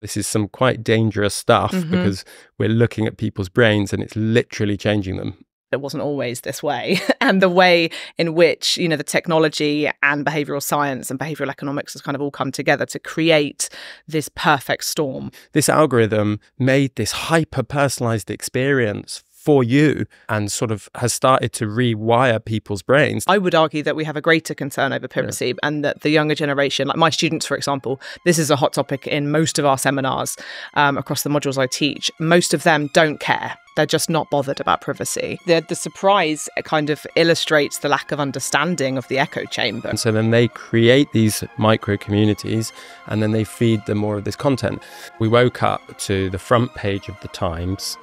This is some quite dangerous stuff Mhm. because we're looking at people's brains and it's literally changing them. it wasn't always this way and the way in which you know the technology and behavioral science and behavioral economics has kind of all come together to create this perfect storm This algorithm made this hyper personalized experience for you and sort of has started to rewire people's brains. I would argue that we have a greater concern over privacy and that the younger generation, like my students, for example, this is a hot topic in most of our seminars um, across the modules I teach. Most of them don't care. They're just not bothered about privacy. The, the surprise kind of illustrates the lack of understanding of the echo chamber. And so then they create these micro communities and then they feed them more of this content. We woke up to the front page of the Times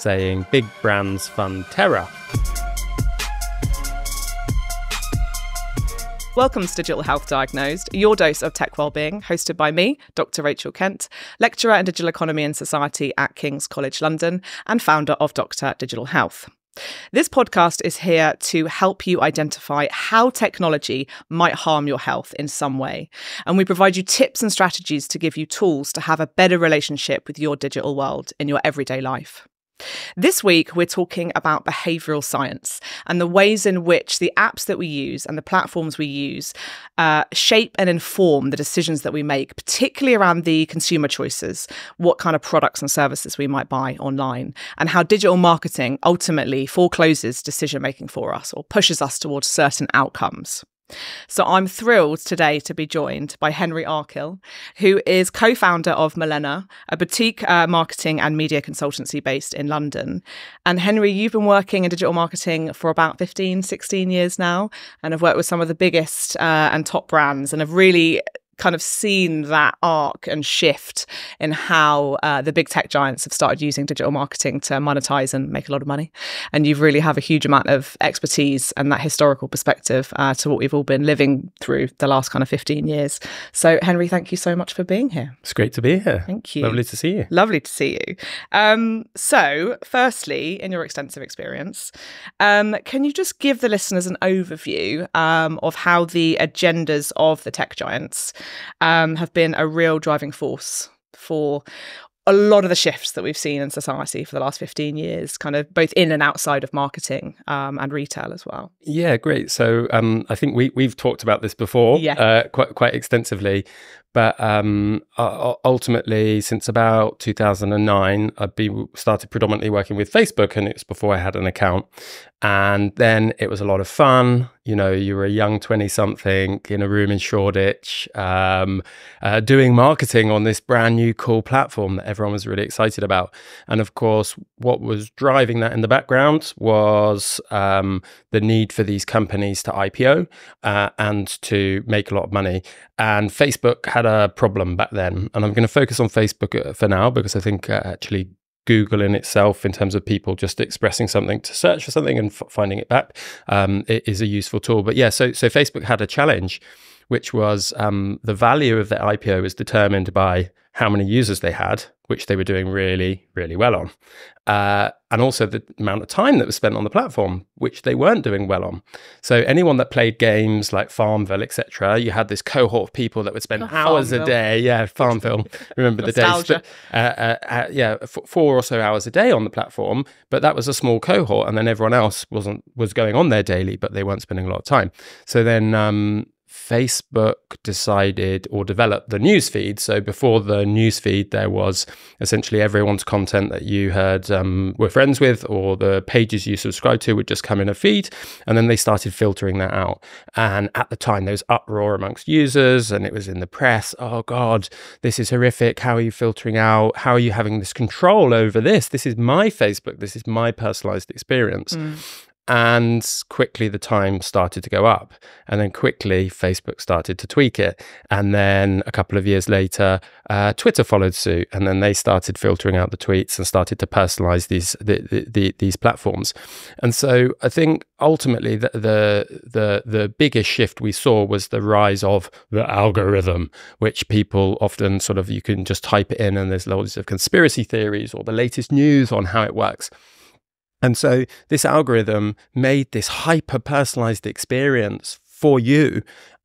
saying big brands fund terror. Welcome to Digital Health Diagnosed, your dose of tech wellbeing, hosted by me, Dr. Rachael Kent, lecturer in digital economy and society at King's College London and founder of Dr. Digital Health. This podcast is here to help you identify how technology might harm your health in some way. And we provide you tips and strategies to give you tools to have a better relationship with your digital world in your everyday life. This week, we're talking about behavioral science and the ways in which the apps that we use and the platforms we use uh, shape and inform the decisions that we make, particularly around the consumer choices, what kind of products and services we might buy online, and how digital marketing ultimately forecloses decision making for us or pushes us towards certain outcomes. So I'm thrilled today to be joined by Henry Arkell, who is co-founder of Millena, a boutique uh, marketing and media consultancy based in London. And Henry, you've been working in digital marketing for about 15, 16 years now, and have worked with some of the biggest uh, and top brands and have really kind of seen that arc and shift in how uh, the big tech giants have started using digital marketing to monetize and make a lot of money. And you really have a huge amount of expertise and that historical perspective uh, to what we've all been living through the last kind of 15 years. So, Henry, thank you so much for being here. It's great to be here. Thank you. Lovely to see you. Lovely to see you. Um, so, firstly, in your extensive experience, um, can you just give the listeners an overview um, of how the agendas of the tech giants um, have been a real driving force for a lot of the shifts that we've seen in society for the last 15 years, kind of both in and outside of marketing um, and retail as well? Yeah, great. So um, I think we we've talked about this before, Yeah. uh, quite quite extensively. But um, ultimately, since about 2009, I've been started predominantly working with Facebook, and it was before I had an account. And then it was a lot of fun. You know, you were a young 20 something in a room in Shoreditch, um, uh, doing marketing on this brand new cool platform that everyone was really excited about. And of course, what was driving that in the background was um, the need for these companies to IPO uh, and to make a lot of money. And Facebook had a problem back then. And I'm going to focus on Facebook uh, for now because I think uh, actually Google in itself, in terms of people just expressing something to search for something and finding it back, um, it is a useful tool. But yeah, so so Facebook had a challenge, which was um, the value of the IPO was determined by how many users they had, which they were doing really really well on, uh, and also the amount of time that was spent on the platform, which they weren't doing well on. So anyone that played games like Farmville, etc., you had this cohort of people that would spend Oh, hours a day. Yeah, Farmville. Remember the days? But, uh, uh, uh, yeah, four or so hours a day on the platform, but that was a small cohort, and then everyone else wasn't was going on there daily, but they weren't spending a lot of time. So then um, Facebook decided or developed the news feed. So before the news feed, there was essentially everyone's content that you had um, were friends with, or the pages you subscribed to would just come in a feed, and then they started filtering that out. And at the time, there was uproar amongst users, and it was in the press. Oh God, this is horrific. How are you filtering out? How are you having this control over this? This is my Facebook. This is my personalized experience. And quickly the time started to go up. And then quickly Facebook started to tweak it. And then a couple of years later, uh, Twitter followed suit. And then they started filtering out the tweets and started to personalize these, the, the, the, these platforms. And so I think ultimately the, the, the, the biggest shift we saw was the rise of the algorithm, which people often sort of, you can just type it in and there's loads of conspiracy theories or the latest news on how it works. And so this algorithm made this hyper personalized experience for you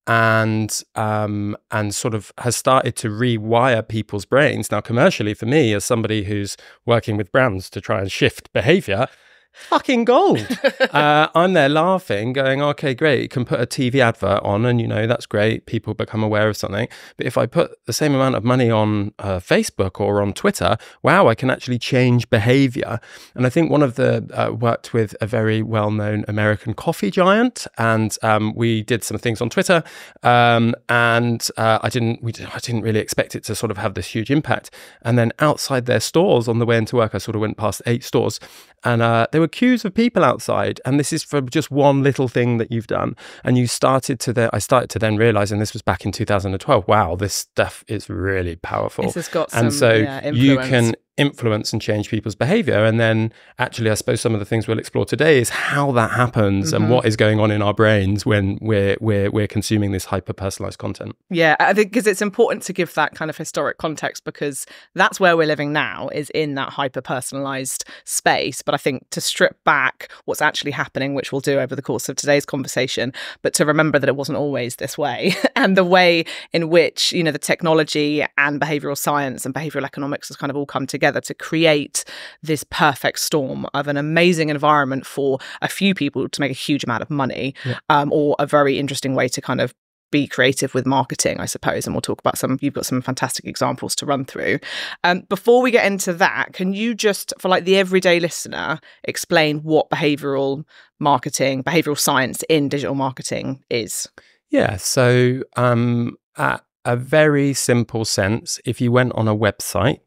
and um, and sort of has started to rewire people's brains. Now, commercially, for me, as somebody who's working with brands to try and shift behavior, fucking gold. uh, I'm there laughing, going, okay, great. You can put a TV advert on, and you know that's great. People become aware of something. But if I put the same amount of money on uh, Facebook or on Twitter, wow, I can actually change behavior. And I think one of the uh, worked with a very well-known American coffee giant, and um, we did some things on Twitter, um, and uh, I didn't, we, I didn't really expect it to sort of have this huge impact. And then outside their stores on the way into work, I sort of went past eight stores, and uh, there were queues of people outside and this is for just one little thing that you've done. And you started to then i started to then realize and this was back in 2012 wow this stuff is really powerful. This has got and some, so yeah, you can influence and change people's behavior and then actually i suppose some of the things we'll explore today is how that happens Mm-hmm. and what is going on in our brains when we're we're, we're consuming this hyper personalized content Yeah, I think because it's important to give that kind of historic context because that's where we're living now is in that hyper personalized space. But I think to strip back what's actually happening, which we'll do over the course of today's conversation, but to remember that it wasn't always this way and the way in which, you know, the technology and behavioral science and behavioral economics has kind of all come together to create this perfect storm of an amazing environment for a few people to make a huge amount of money um, or a very interesting way to kind of be creative with marketing, I suppose. And we'll talk about some, you've got some fantastic examples to run through. Um, before we get into that, can you just, for like the everyday listener, explain what behavioral marketing, behavioral science in digital marketing is? Yeah. So, um, at a very simple sense, if you went on a website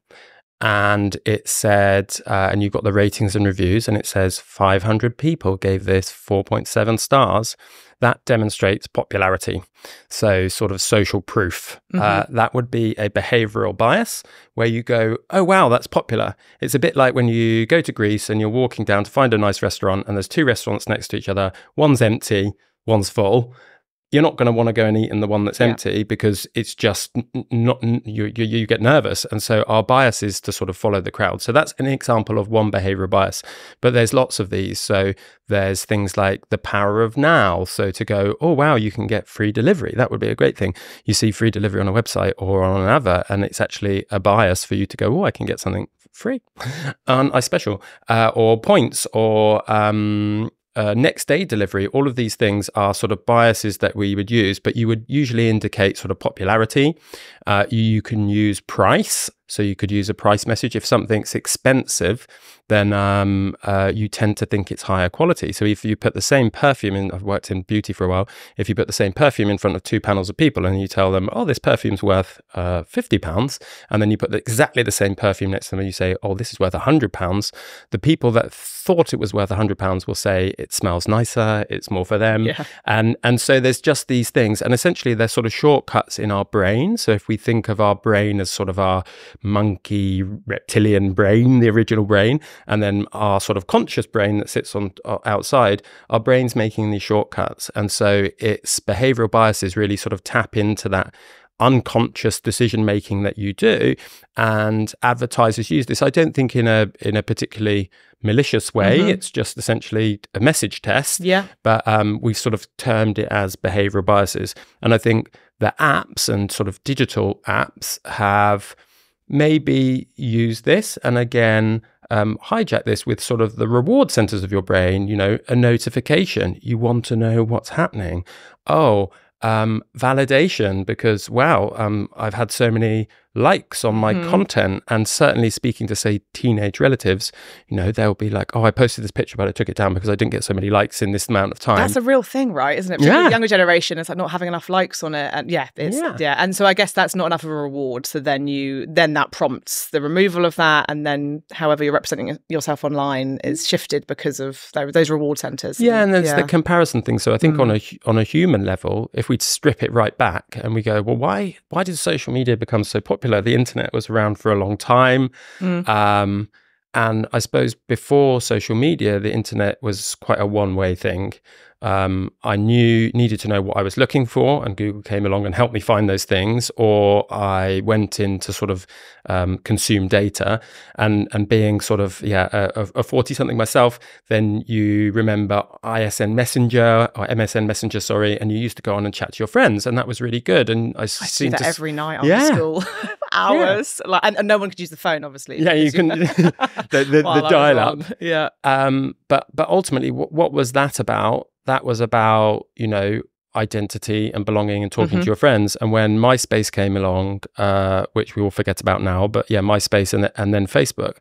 and it said, uh, and you've got the ratings and reviews, and it says 500 people gave this 4.7 stars, that demonstrates popularity. So, sort of social proof. Uh, that would be a behavioral bias where you go, oh, wow, that's popular. It's a bit like when you go to Greece and you're walking down to find a nice restaurant, and there's two restaurants next to each other, one's empty, one's full you're not going to want to go and eat in the one that's Yeah. empty because it's just not you, you you get nervous. And so our bias is to sort of follow the crowd. So that's an example of one behavioral bias. But there's lots of these. So there's things like the power of now. So to go oh wow you can get free delivery. That would be a great thing. You see free delivery on a website or on an advert and it's actually a bias for you to go oh i can get something free on i special uh, or points or um uh, next day delivery, all of these things are sort of biases that we would use, but you would usually indicate sort of popularity. Uh, you can use price. So you could use a price message. If something's expensive, then um, uh, you tend to think it's higher quality. So if you put the same perfume in, I've worked in beauty for a while, if you put the same perfume in front of two panels of people and you tell them, oh, this perfume's worth uh, 50 pounds, and then you put exactly the same perfume next to them and you say, oh, this is worth 100 pounds, the people that thought it was worth 100 pounds will say it smells nicer, it's more for them. Yeah. And, and so there's just these things. And essentially, they're sort of shortcuts in our brain. So if we think of our brain as sort of our monkey reptilian brain, the original brain, and then our sort of conscious brain that sits on uh, outside, our brain's making these shortcuts. And so its behavioral biases really sort of tap into that unconscious decision making that you do and advertisers use this i don't think in a in a particularly malicious way Mhm. it's just essentially a message test Yeah. but um, we've sort of termed it as behavioral biases. And I think the apps and sort of digital apps have maybe used this and again um, hijack this with sort of the reward centers of your brain. You know, a notification, you want to know what's happening. Oh, um, validation because wow, um, I've had so many likes on my Mhm. content, and certainly speaking to say teenage relatives, you know, they'll be like, "Oh, I posted this picture, but I took it down because I didn't get so many likes in this amount of time." That's a real thing, right? Isn't it? Yeah. The younger generation is like not having enough likes on it, and yeah, it's, yeah, Yeah. And so I guess that's not enough of a reward. So then you then that prompts the removal of that, and then however you're representing yourself online is shifted because of those reward centers. Yeah, and there's yeah. Mm. the comparison thing. So I think on a on a human level, if we strip it right back and we go, well, why why did social media become so popular? The internet was around for a long time, Mm. um, and I suppose before social media, the internet was quite a one way thing. Um, I knew needed to know what I was looking for, and Google came along and helped me find those things, or I went in to sort of um, consume data, and and being sort of yeah a forty something myself, then you remember ISN Messenger or MSN Messenger, sorry, and you used to go on and chat to your friends, and that was really good. And I, I see that every night after yeah. school, hours, yeah. like, and, and, no one could use the phone, obviously. Yeah, you can the, the, the dial up. Yeah. Um, but but ultimately, what, what was that about? That was about, you know, identity and belonging and talking mm-hmm. to your friends. And when MySpace came along, uh, which we will forget about now, but yeah, MySpace and, and then Facebook,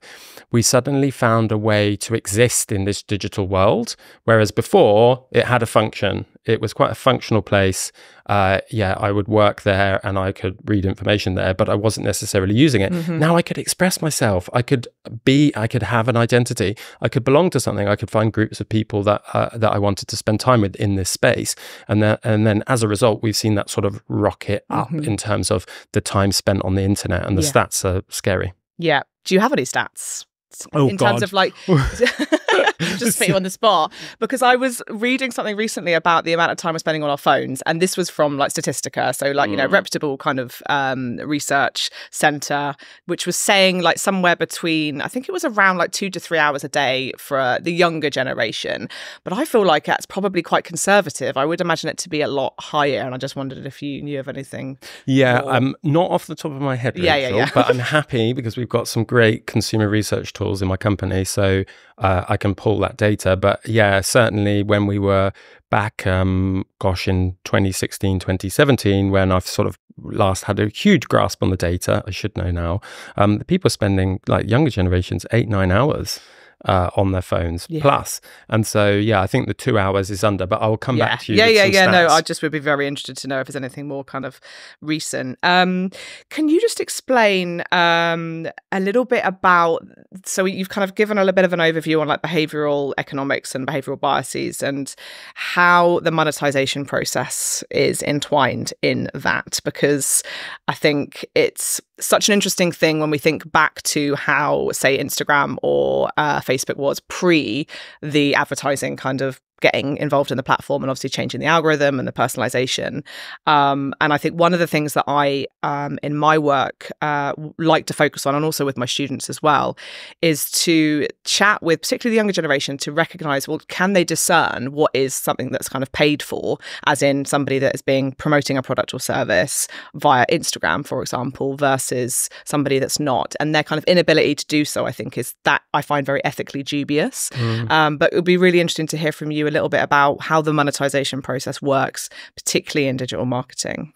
we suddenly found a way to exist in this digital world. Whereas before, it had a function. It was quite a functional place. Uh, yeah, I would work there and I could read information there, but I wasn't necessarily using it. Mm-hmm. Now I could express myself. I could be. I could have an identity. I could belong to something. I could find groups of people that uh, that I wanted to spend time with in this space. And then, and then as a result, we've seen that sort of rocket up mm-hmm. in terms of the time spent on the internet, and the yeah. stats are scary. Yeah. Do you have any stats? Oh, in God. terms of like just put you on the spot because I was reading something recently about the amount of time we're spending on our phones, and this was from like Statistica, so like mm. you know mm. reputable kind of um, research center, which was saying like somewhere between I think it was around like two to three hours a day for uh, the younger generation, but I feel like that's probably quite conservative. I would imagine it to be a lot higher, and I just wondered if you knew of anything. Yeah, more. um, not off the top of my head, Rachael, yeah, yeah, yeah. but I'm happy because we've got some great consumer research tools in my company, so uh, I can pull that data. But yeah, certainly when we were back, um, gosh, in 2016, 2017, when I've sort of last had a huge grasp on the data, I should know now, um, people spending, like younger generations, eight, nine hours uh, on their phones yeah. plus. And so, yeah, I think the two hours is under, but I will come yeah. back to you. Yeah, yeah, yeah. Stats. No, I just would be very interested to know if there's anything more kind of recent. Um, can you just explain um, a little bit about? So you've kind of given a little bit of an overview on like behavioral economics and behavioral biases and how the monetization process is entwined in that, because I think it's such an interesting thing when we think back to how, say, Instagram or uh, Facebook was pre the advertising kind of getting involved in the platform and obviously changing the algorithm and the personalization. Um, and I think one of the things that I, um, in my work, uh, like to focus on, and also with my students as well, is to chat with particularly the younger generation to recognize well, can they discern what is something that's kind of paid for, as in somebody that is being promoting a product or service via Instagram, for example, versus somebody that's not. And their kind of inability to do so, I think, is that I find very ethically dubious. Mm. Um, but it would be really interesting to hear from you a little bit about how the monetization process works, particularly in digital marketing.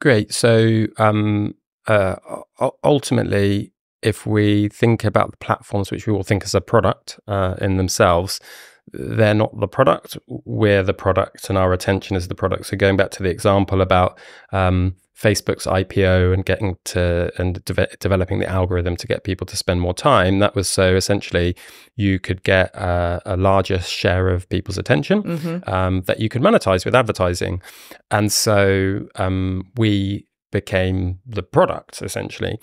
Great. So um, uh, ultimately, if we think about the platforms which we all think as a product uh, in themselves, they're not the product. We're the product, and our attention is the product. So going back to the example about um, Facebook's IPO and getting to and de- developing the algorithm to get people to spend more time. That was so essentially you could get uh, a larger share of people's attention mm-hmm. um, that you could monetize with advertising, and so um, we became the product essentially.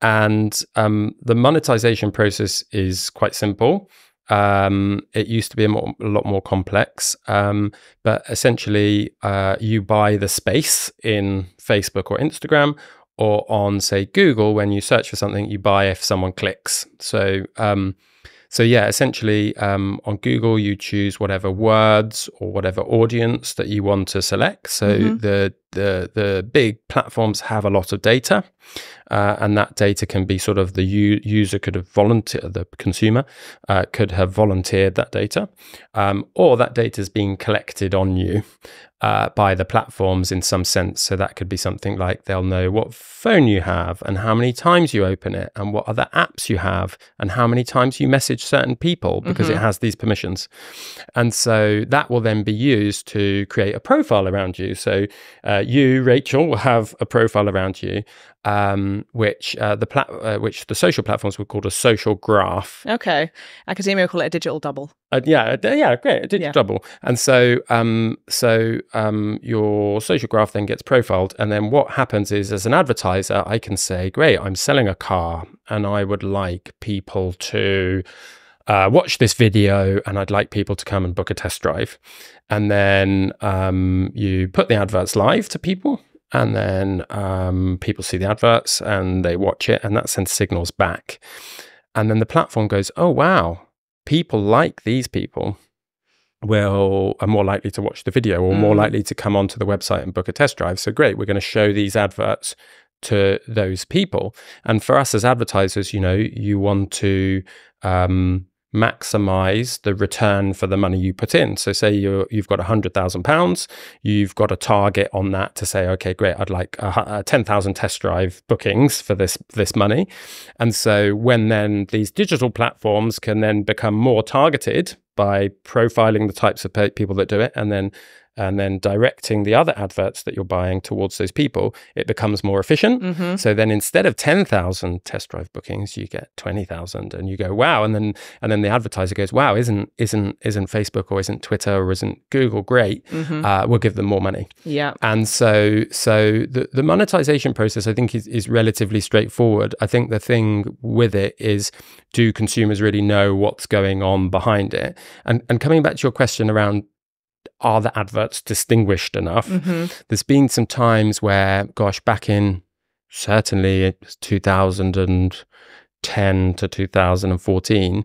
And um, the monetization process is quite simple. Um, it used to be a, more, a lot more complex, um, but essentially, uh, you buy the space in Facebook or Instagram, or on, say, Google. When you search for something, you buy if someone clicks. So, um, so yeah, essentially, um, on Google, you choose whatever words or whatever audience that you want to select. So mm-hmm. the the the big platforms have a lot of data, uh, and that data can be sort of the u- user could have volunteered, the consumer uh, could have volunteered that data, um, or that data is being collected on you uh, by the platforms in some sense. So that could be something like they'll know what phone you have and how many times you open it and what other apps you have and how many times you message certain people because mm-hmm. it has these permissions. And so that will then be used to create a profile around you. So uh, you, Rachael, will have a profile around you um, which uh, the plat- uh, which the social platforms would call a social graph. Okay, academia call it a digital double. Uh, yeah, yeah, great, a digital yeah. double. And so, um, so um, your social graph then gets profiled, and then what happens is, as an advertiser, I can say, "Great, I'm selling a car, and I would like people to." uh, watch this video and I'd like people to come and book a test drive. And then um, you put the adverts live to people and then um, people see the adverts and they watch it and that sends signals back. And then the platform goes oh wow people like these people will are more likely to watch the video or mm. more likely to come onto the website and book a test drive. So great we're going to show these adverts to those people. And for us as advertisers you know you want to um, maximize the return for the money you put in. So say you you've got a hundred thousand pounds, you've got a target on that to say, okay, great, I'd like a, a ten thousand test drive bookings for this this money, and so when then these digital platforms can then become more targeted by profiling the types of people that do it, and then and then directing the other adverts that you're buying towards those people, it becomes more efficient. Mm-hmm. So then instead of 10,000 test drive bookings, you get 20,000 and you go, wow. And then, and then the advertiser goes, wow, isn't, isn't, isn't Facebook or isn't Twitter or isn't Google great? Mm-hmm. Uh, we'll give them more money. Yeah. And so, so the, the monetization process, I think is, is relatively straightforward. I think the thing with it is, do consumers really know what's going on behind it? And, and coming back to your question around are the adverts distinguished enough? Mm-hmm. There's been some times where, gosh, back in certainly 2010 to 2014,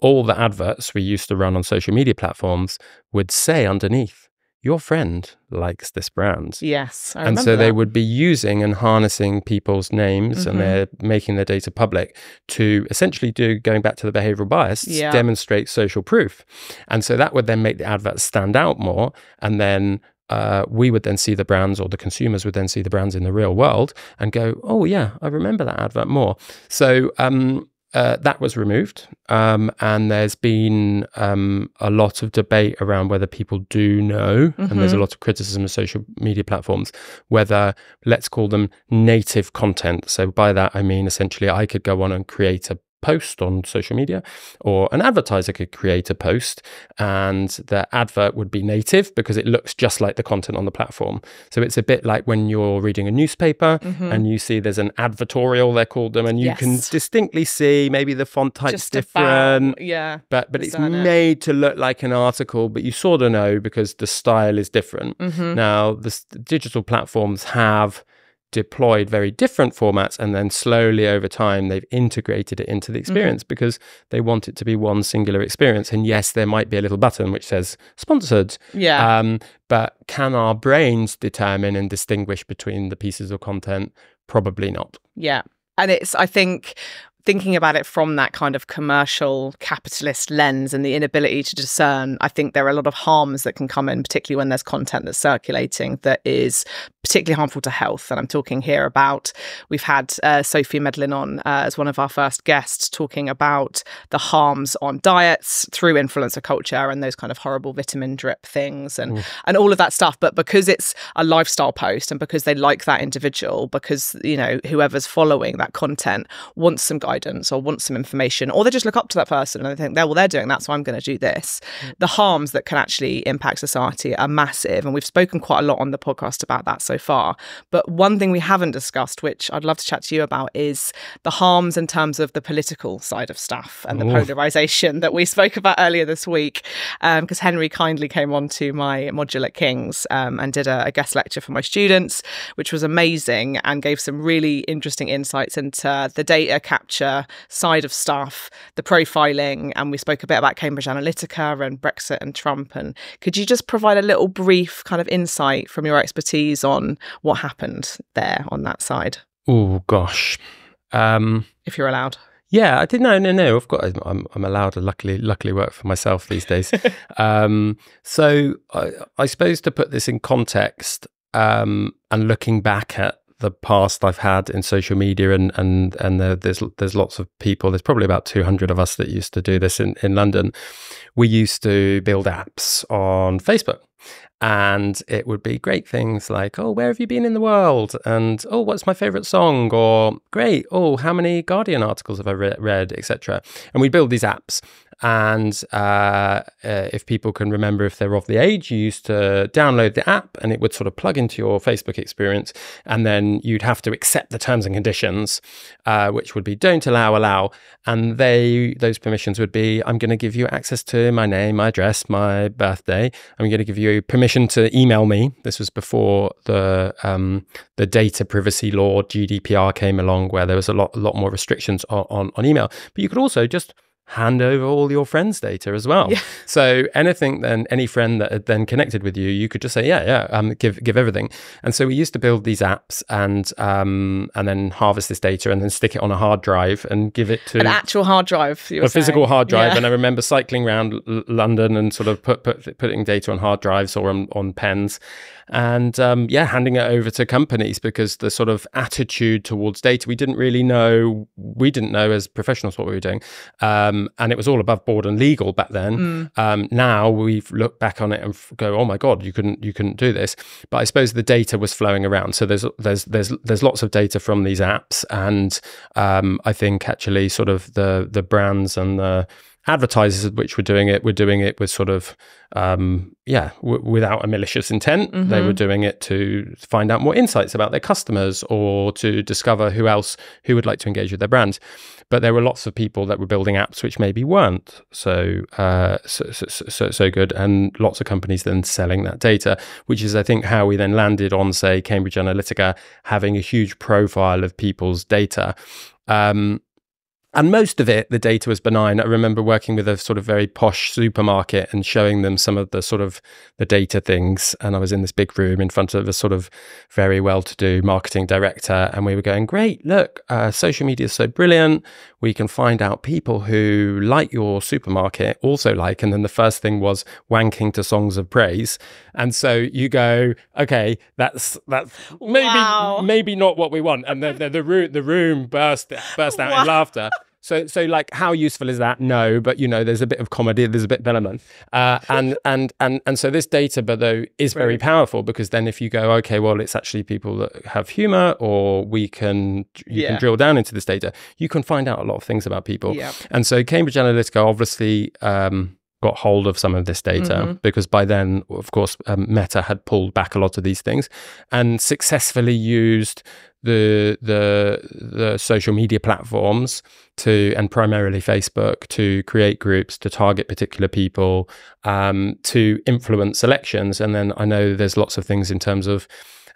all the adverts we used to run on social media platforms would say underneath, your friend likes this brand. Yes. I and so they would be using and harnessing people's names mm-hmm. and they're making their data public to essentially do, going back to the behavioral bias, yeah. demonstrate social proof. And so that would then make the adverts stand out more. And then uh, we would then see the brands or the consumers would then see the brands in the real world and go, oh, yeah, I remember that advert more. So, um, uh, that was removed, um, and there's been um, a lot of debate around whether people do know, mm-hmm. and there's a mm-hmm. lot of criticism of social media platforms whether let's call them native content. So by that I mean essentially I could go on and create a post on social media, or an advertiser could create a post and the advert would be native because it looks just like the content on the platform. So it's a bit like when you're reading a newspaper mm-hmm. and you see there's an advertorial, they're called them, and you yes. can distinctly see maybe the font type's just different. About, yeah. But but it's made it. to look like an article, but you sort of know because the style is different. Mm-hmm. Now, the, the digital platforms have deployed very different formats and then slowly over time they've integrated it into the mm-hmm. experience mm-hmm. because they want it to be one singular experience and yes there might be a little button which says sponsored yeah um, but can our brains determine and distinguish between the pieces of content probably not yeah and it's i think thinking about it from that kind of commercial capitalist lens and the inability to discern, I think there are a lot of harms that can come in, particularly when there's content that's circulating that is particularly harmful to health. And I'm talking here about we've had uh, Sophie Medlin on uh, as one of our first guests talking about the harms on diets through influencer culture and those kind of horrible vitamin drip things and and all of that stuff. But because it's a lifestyle post and because they like that individual, because you know whoever's following that content wants some guidance guidance or wants some information, or they just look up to that person and they think, well, they're doing that, so I'm going to do this. Mm. The harms that can actually impact society are massive. And we've spoken quite a lot on the podcast about that so far. But one thing we haven't discussed, which I'd love to chat to you about, is the harms in terms of the political side of stuff and the Ooh. polarization that we spoke about earlier this week. Because um, Henry kindly came on to my module at King's um, and did a, a guest lecture for my students, which was amazing and gave some really interesting insights into the data capture side of stuff, the profiling, and we spoke a bit about Cambridge Analytica and Brexit and Trump. And could you just provide a little brief kind of insight from your expertise on what happened there on that side? Oh gosh, um, if you're allowed. Yeah, I did. No, no, no. I've got. I'm, I'm allowed to luckily, luckily work for myself these days. um, so I, I, suppose to put this in context, um, and looking back at the past I've had in social media, and and and there's there's lots of people. There's probably about 200 of us that used to do this in in London. We used to build apps on Facebook, and it would be great things like, "Oh, where have you been in the world?" and "Oh, what's my favorite song?" or "Great, oh, how many Guardian articles have I re- read?" etc. And we build these apps, And uh, uh, if people can remember, if they're of the age, you used to download the app and it would sort of plug into your Facebook experience. And then you'd have to accept the terms and conditions, uh, which would be don't allow, allow. And they, those permissions would be I'm going to give you access to my name, my address, my birthday. I'm going to give you permission to email me. This was before the um, the data privacy law GDPR came along, where there was a lot a lot more restrictions on, on, on email. But you could also just hand over all your friends' data as well. Yeah. So anything then, any friend that had then connected with you, you could just say, yeah, yeah, um, give give everything. And so we used to build these apps and um, and then harvest this data and then stick it on a hard drive and give it to an actual hard drive, a physical hard drive. Yeah. And I remember cycling around L- London and sort of put, put putting data on hard drives or on, on pens and um, yeah, handing it over to companies because the sort of attitude towards data, we didn't really know, we didn't know as professionals what we were doing. Um, and it was all above board and legal back then. Mm. Um, now we've looked back on it and go, oh my God, you couldn't, you couldn't do this. But I suppose the data was flowing around. So there's, there's, there's, there's lots of data from these apps. And um, I think actually sort of the, the brands and the, advertisers which were doing it were doing it with sort of um, yeah w- without a malicious intent. Mm-hmm. they were doing it to find out more insights about their customers or to discover who else who would like to engage with their brand. But there were lots of people that were building apps which maybe weren't so uh, so, so, so, so good and lots of companies then selling that data which is i think how we then landed on say cambridge analytica having a huge profile of people's data. Um, and most of it, the data was benign. I remember working with a sort of very posh supermarket and showing them some of the sort of the data things. And I was in this big room in front of a sort of very well-to-do marketing director, and we were going, "Great, look, uh, social media is so brilliant. We can find out people who like your supermarket also like." And then the first thing was wanking to songs of praise. And so you go, "Okay, that's that's maybe wow. maybe not what we want." And the the, the room the room burst burst out wow. in laughter. So, so like, how useful is that? No, but you know, there's a bit of comedy, there's a bit of element, uh, and and and and so this data, but though, is very powerful because then if you go, okay, well, it's actually people that have humor, or we can you yeah. can drill down into this data, you can find out a lot of things about people. Yeah. And so Cambridge Analytica obviously. Um, got hold of some of this data mm-hmm. because by then, of course, um, Meta had pulled back a lot of these things and successfully used the the the social media platforms to and primarily Facebook to create groups to target particular people um, to influence elections. And then I know there's lots of things in terms of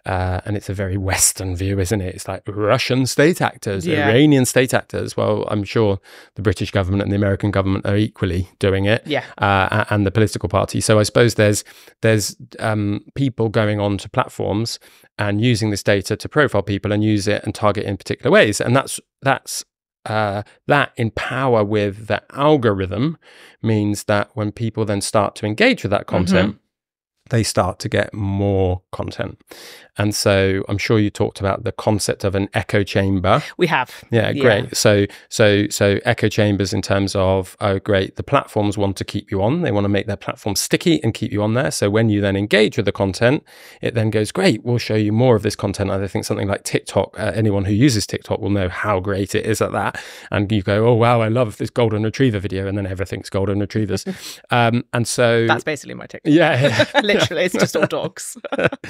uh, and it's a very Western view, isn't it? It's like Russian state actors, yeah. Iranian state actors. Well, I'm sure the British government and the American government are equally doing it. Yeah. Uh, and the political party. So I suppose there's there's um, people going on to platforms and using this data to profile people and use it and target in particular ways. And that's that's uh, that in power with the algorithm means that when people then start to engage with that content, mm-hmm they start to get more content. And so I'm sure you talked about the concept of an echo chamber. We have. Yeah, yeah, great. So so so echo chambers in terms of oh great, the platforms want to keep you on. They want to make their platform sticky and keep you on there. So when you then engage with the content, it then goes great. We'll show you more of this content. I think something like TikTok. Uh, anyone who uses TikTok will know how great it is at that. And you go, oh wow, I love this golden retriever video, and then everything's golden retrievers. um, and so that's basically my TikTok. Yeah, literally, it's just all dogs.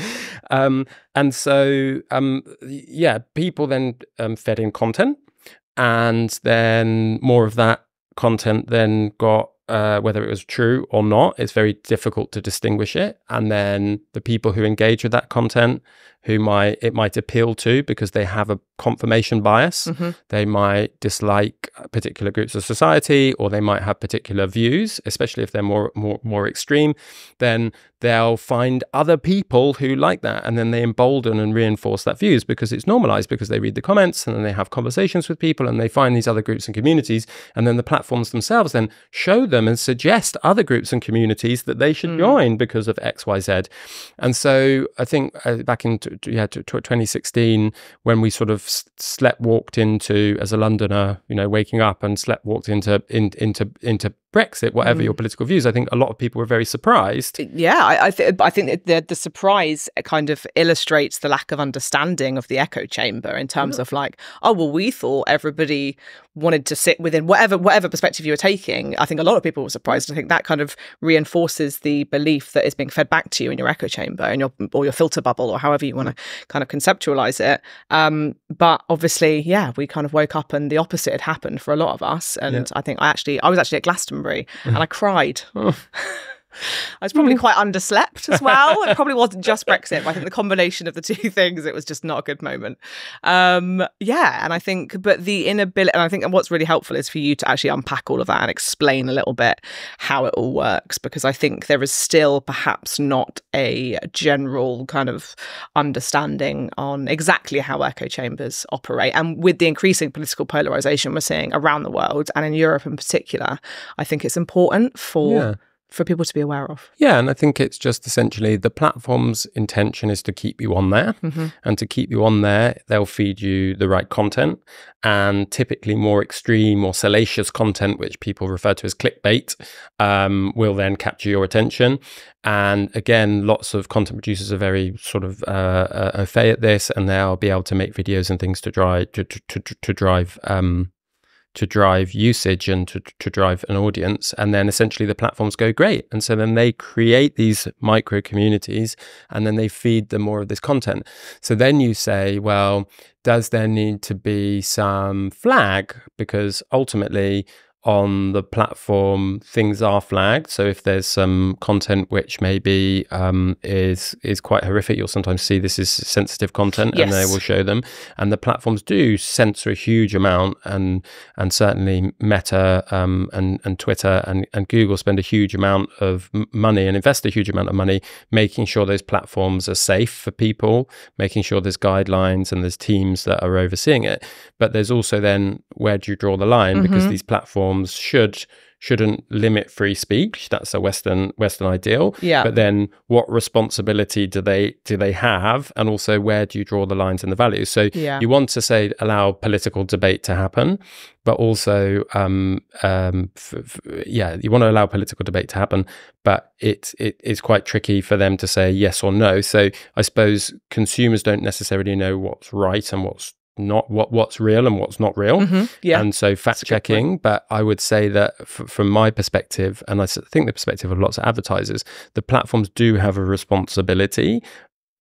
um, and so, um, yeah, people then um, fed in content, and then more of that content then got uh, whether it was true or not. It's very difficult to distinguish it. And then the people who engage with that content who might it might appeal to because they have a confirmation bias. Mm-hmm. They might dislike particular groups of society, or they might have particular views, especially if they're more more more extreme. Then they'll find other people who like that, and then they embolden and reinforce that views because it's normalized because they read the comments and then they have conversations with people and they find these other groups and communities, and then the platforms themselves then show them and suggest other groups and communities that they should mm. join because of X Y Z. And so I think uh, back in yeah, 2016 when we sort of slept walked into as a Londoner, you know, waking up and slept walked into in, into into Brexit, whatever mm. your political views. I think a lot of people were very surprised. Yeah, I, I, th- I think the, the surprise uh, kind of illustrates the lack of understanding of the echo chamber in terms mm. of like, oh well, we thought everybody wanted to sit within whatever whatever perspective you were taking. I think a lot of people were surprised. I think that kind of reinforces the belief that is being fed back to you in your echo chamber and your or your filter bubble or however you want to mm. kind of conceptualize it. Um, but obviously, yeah, we kind of woke up and the opposite had happened for a lot of us. And Yeah. I think I actually I was actually at Glastonbury Mm. and I cried. Oh. I was probably quite underslept as well. It probably wasn't just Brexit. But I think the combination of the two things, it was just not a good moment. Um, yeah, and I think, but the inability, and I think what's really helpful is for you to actually unpack all of that and explain a little bit how it all works, because I think there is still perhaps not a general kind of understanding on exactly how echo chambers operate. And with the increasing political polarization we're seeing around the world and in Europe in particular, I think it's important for Yeah. For people to be aware of. Yeah, and I think it's just essentially the platform's intention is to keep you on there. Mm-hmm. And to keep you on there, they'll feed you the right content and typically more extreme or salacious content, which people refer to as clickbait, um, will then capture your attention. And again, lots of content producers are very sort of uh, uh, au fait at this, and they'll be able to make videos and things to drive to to, to, to drive um, to drive usage and to, to drive an audience. And then essentially the platforms go great. And so then they create these micro communities and then they feed them more of this content. So then you say, well, does there need to be some flag? Because ultimately, on the platform, things are flagged. So if there's some content which maybe um, is is quite horrific, you'll sometimes see this is sensitive content, and they will show them. And the platforms do censor a huge amount, and and certainly Meta um, and and Twitter and and Google spend a huge amount of money and invest a huge amount of money making sure those platforms are safe for people, making sure there's guidelines and there's teams that are overseeing it. But there's also then where do you draw the line because Mhm. these platforms should shouldn't limit free speech. That's a Western Western ideal. Yeah. But then what responsibility do they do they have? And also where do you draw the lines and the values? So Yeah. you want to say allow political debate to happen, but also um, um, f- f- yeah, you want to allow political debate to happen, but it it is quite tricky for them to say yes or no. So I suppose consumers don't necessarily know what's right and what's not what what's real and what's not real Mhm. Yeah. and so fact checking but i would say that f- from my perspective and I think the perspective of lots of advertisers the platforms do have a responsibility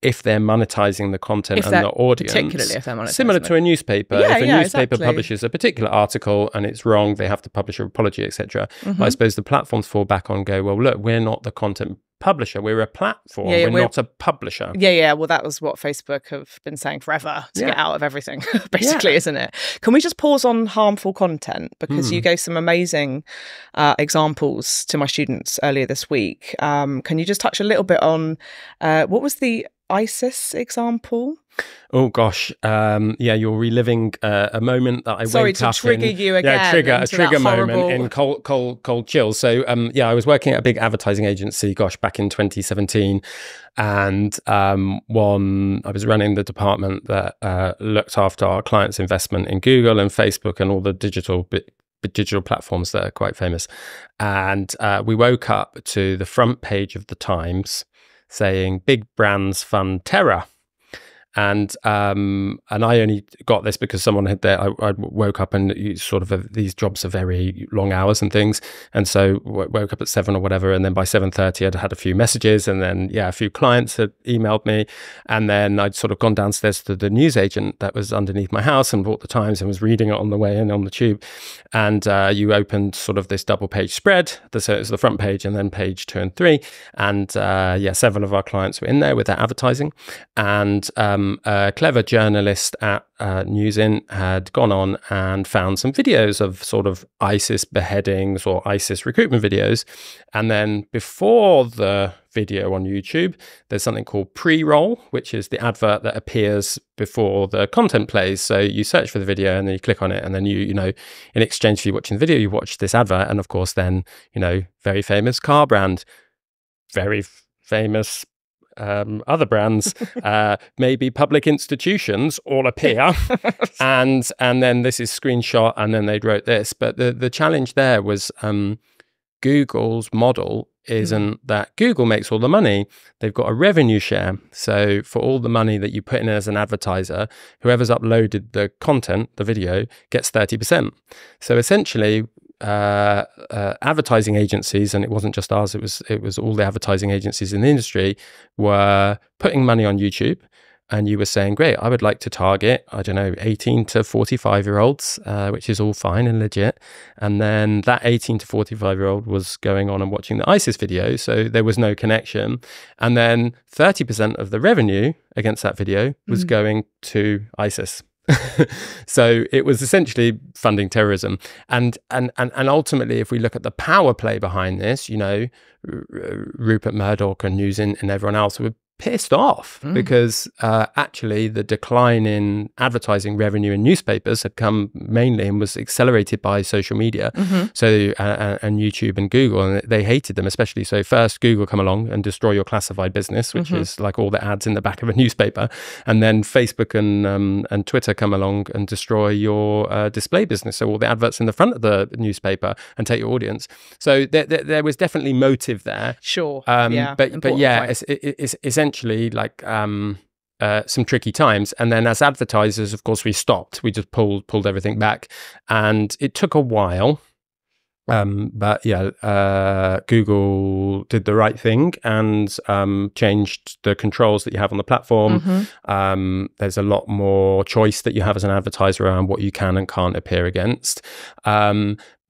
if they're monetizing the content If and the audience particularly if they're monetizing similar to a newspaper Yeah, if a yeah, newspaper exactly. publishes a particular article and it's wrong they have to publish an apology etc Mhm. i suppose the platforms fall back on go well look we're not the content publisher we're a platform Yeah, yeah, we're, we're- not a publisher Yeah, yeah. Well, that was what Facebook have been saying forever to Yeah. get out of everything, basically, isn't it? Can we just pause on harmful content? Because Hmm. you gave some amazing uh, examples to my students earlier this week. Um, can you just touch a little bit on uh, what was the ISIS example? Oh gosh, um, yeah, you're reliving uh, a moment that I Sorry wake to up trigger in. you Yeah, again trigger a trigger moment horrible- in cold, cold, cold chills. So, um, yeah, I was working at a big advertising agency. Gosh, back in 2017, and um, one I was running the department that uh, looked after our clients' investment in Google and Facebook and all the digital digital platforms that are quite famous. And uh, we woke up to the front page of the Times saying "Big brands fund terror." And um and I only got this because someone had there. I, I woke up and you sort of uh, these jobs are very long hours and things, and so w- woke up at seven or whatever, and then by seven thirty I'd had a few messages, and then yeah, a few clients had emailed me, and then I'd sort of gone downstairs to the newsagent that was underneath my house and bought the Times and was reading it on the way in on the tube, and uh, you opened sort of this double page spread, the, so it was the front page and then page two and three, and uh, yeah, several of our clients were in there with their advertising, and um, a clever journalist at uh, Newsin had gone on and found some videos of sort of ISIS beheadings or ISIS recruitment videos. And then before the video on YouTube, there's something called pre roll, which is the advert that appears before the content plays. So you search for the video and then you click on it. And then you, you know, in exchange for you watching the video, you watch this advert. And of course, then, you know, very famous car brand, very famous um, other brands, uh, maybe public institutions all appear, and and then this is screenshot, and then they wrote this. But the the challenge there was um, Google's model isn't that Google makes all the money. They've got a revenue share. So for all the money that you put in as an advertiser, whoever's uploaded the content, the video, gets 30%. So essentially, uh, uh, advertising agencies, and it wasn't just ours; it was it was all the advertising agencies in the industry were putting money on YouTube and you were saying, great, I would like to target, I don't know, 18 to 45 year olds, uh, which is all fine and legit. And then that 18 to 45 year old was going on and watching the ISIS video. So there was no connection. And then 30% of the revenue against that video was mm. going to ISIS. So it was essentially funding terrorism. And, and and and ultimately if we look at the power play behind this you know R- Rupert Murdoch and News and everyone else were pissed off mm. because uh, actually the decline in advertising revenue in newspapers had come mainly and was accelerated by social media. Mm-hmm. So uh, uh, and YouTube and Google, and they hated them especially. So first Google come along and destroy your classified business, which mm-hmm. is like all the ads in the back of a newspaper, and then Facebook and um, and Twitter come along and destroy your uh, display business. So all the adverts in the front of the newspaper and take your audience. So there, there, there was definitely motive there. Sure. Um, yeah. But but yeah, it's, it's, it's essentially like um, uh, some tricky times. And then as advertisers, of course, we stopped. We just pulled pulled everything back, and it took a while. Um, but yeah, uh, Google did the right thing and um, changed the controls that you have on the platform. Mm-hmm. Um, there's a lot more choice that you have as an advertiser around what you can and can't appear against.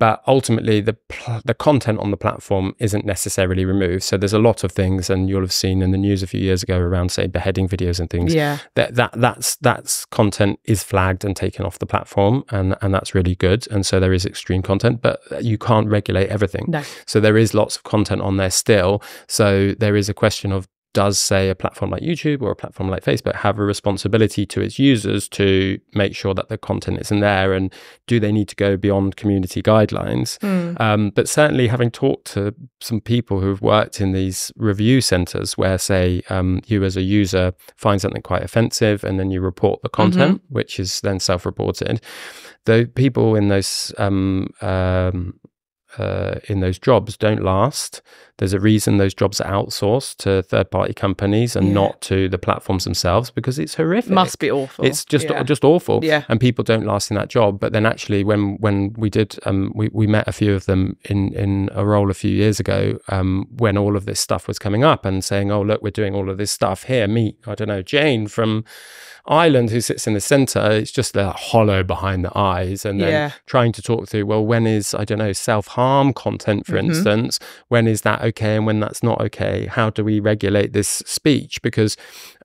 But ultimately the the content on the platform isn't necessarily removed. So there's a lot of things and you'll have seen in the news a few years ago around say beheading videos and things yeah. that that that's that's content is flagged and taken off the platform and and that's really good. And so there is extreme content but you can't regulate everything. No. so there is lots of content on there still. So there is a question of does say a platform like YouTube or a platform like Facebook have a responsibility to its users to make sure that the content is in there and do they need to go beyond community guidelines? Mm. Um, but certainly, having talked to some people who've worked in these review centers where, say, um, you as a user find something quite offensive and then you report the content, mm-hmm. which is then self reported, the people in those um, um uh, in those jobs don't last. There's a reason those jobs are outsourced to third party companies and yeah. not to the platforms themselves because it's horrific. Must be awful. It's just yeah. just awful. Yeah. And people don't last in that job. But then actually when when we did um, we, we met a few of them in in a role a few years ago um, when all of this stuff was coming up and saying, Oh look, we're doing all of this stuff here. Meet, I don't know, Jane from Ireland who sits in the center, it's just a hollow behind the eyes. And then yeah. trying to talk through, well, when is, I don't know, self harm content, for mm-hmm. instance, when is that okay and when that's not okay? How do we regulate this speech? Because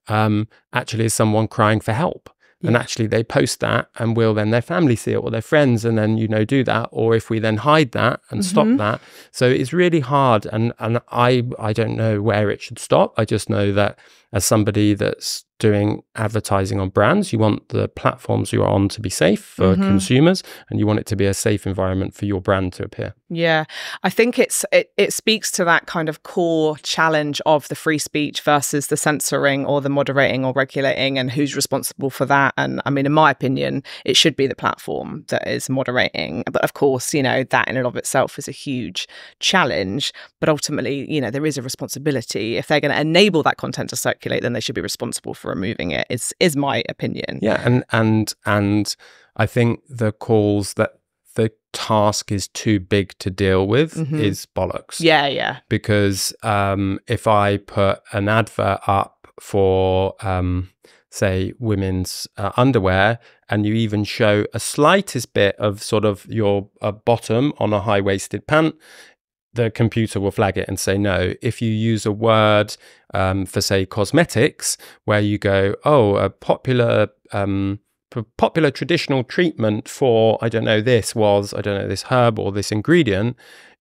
um, actually, is someone crying for help? Yeah. And actually, they post that, and will then their family see it or their friends, and then you know do that. Or if we then hide that and mm-hmm. stop that, so it's really hard. And and I I don't know where it should stop. I just know that as somebody that's doing advertising on brands. You want the platforms you're on to be safe for mm-hmm. consumers and you want it to be a safe environment for your brand to appear. Yeah. I think it's it, it speaks to that kind of core challenge of the free speech versus the censoring or the moderating or regulating and who's responsible for that. And I mean, in my opinion, it should be the platform that is moderating. But of course, you know, that in and of itself is a huge challenge. But ultimately, you know, there is a responsibility. If they're going to enable that content to circulate, then they should be responsible for removing it. Is is my opinion. Yeah, and and and I think the calls that the task is too big to deal with mm-hmm. is bollocks. Yeah, yeah. Because um, if I put an advert up for um, say women's uh, underwear and you even show a slightest bit of sort of your uh, bottom on a high waisted pant the computer will flag it and say no. If you use a word um, for, say, cosmetics, where you go, oh, a popular um, popular traditional treatment for I don't know this was I don't know this herb or this ingredient,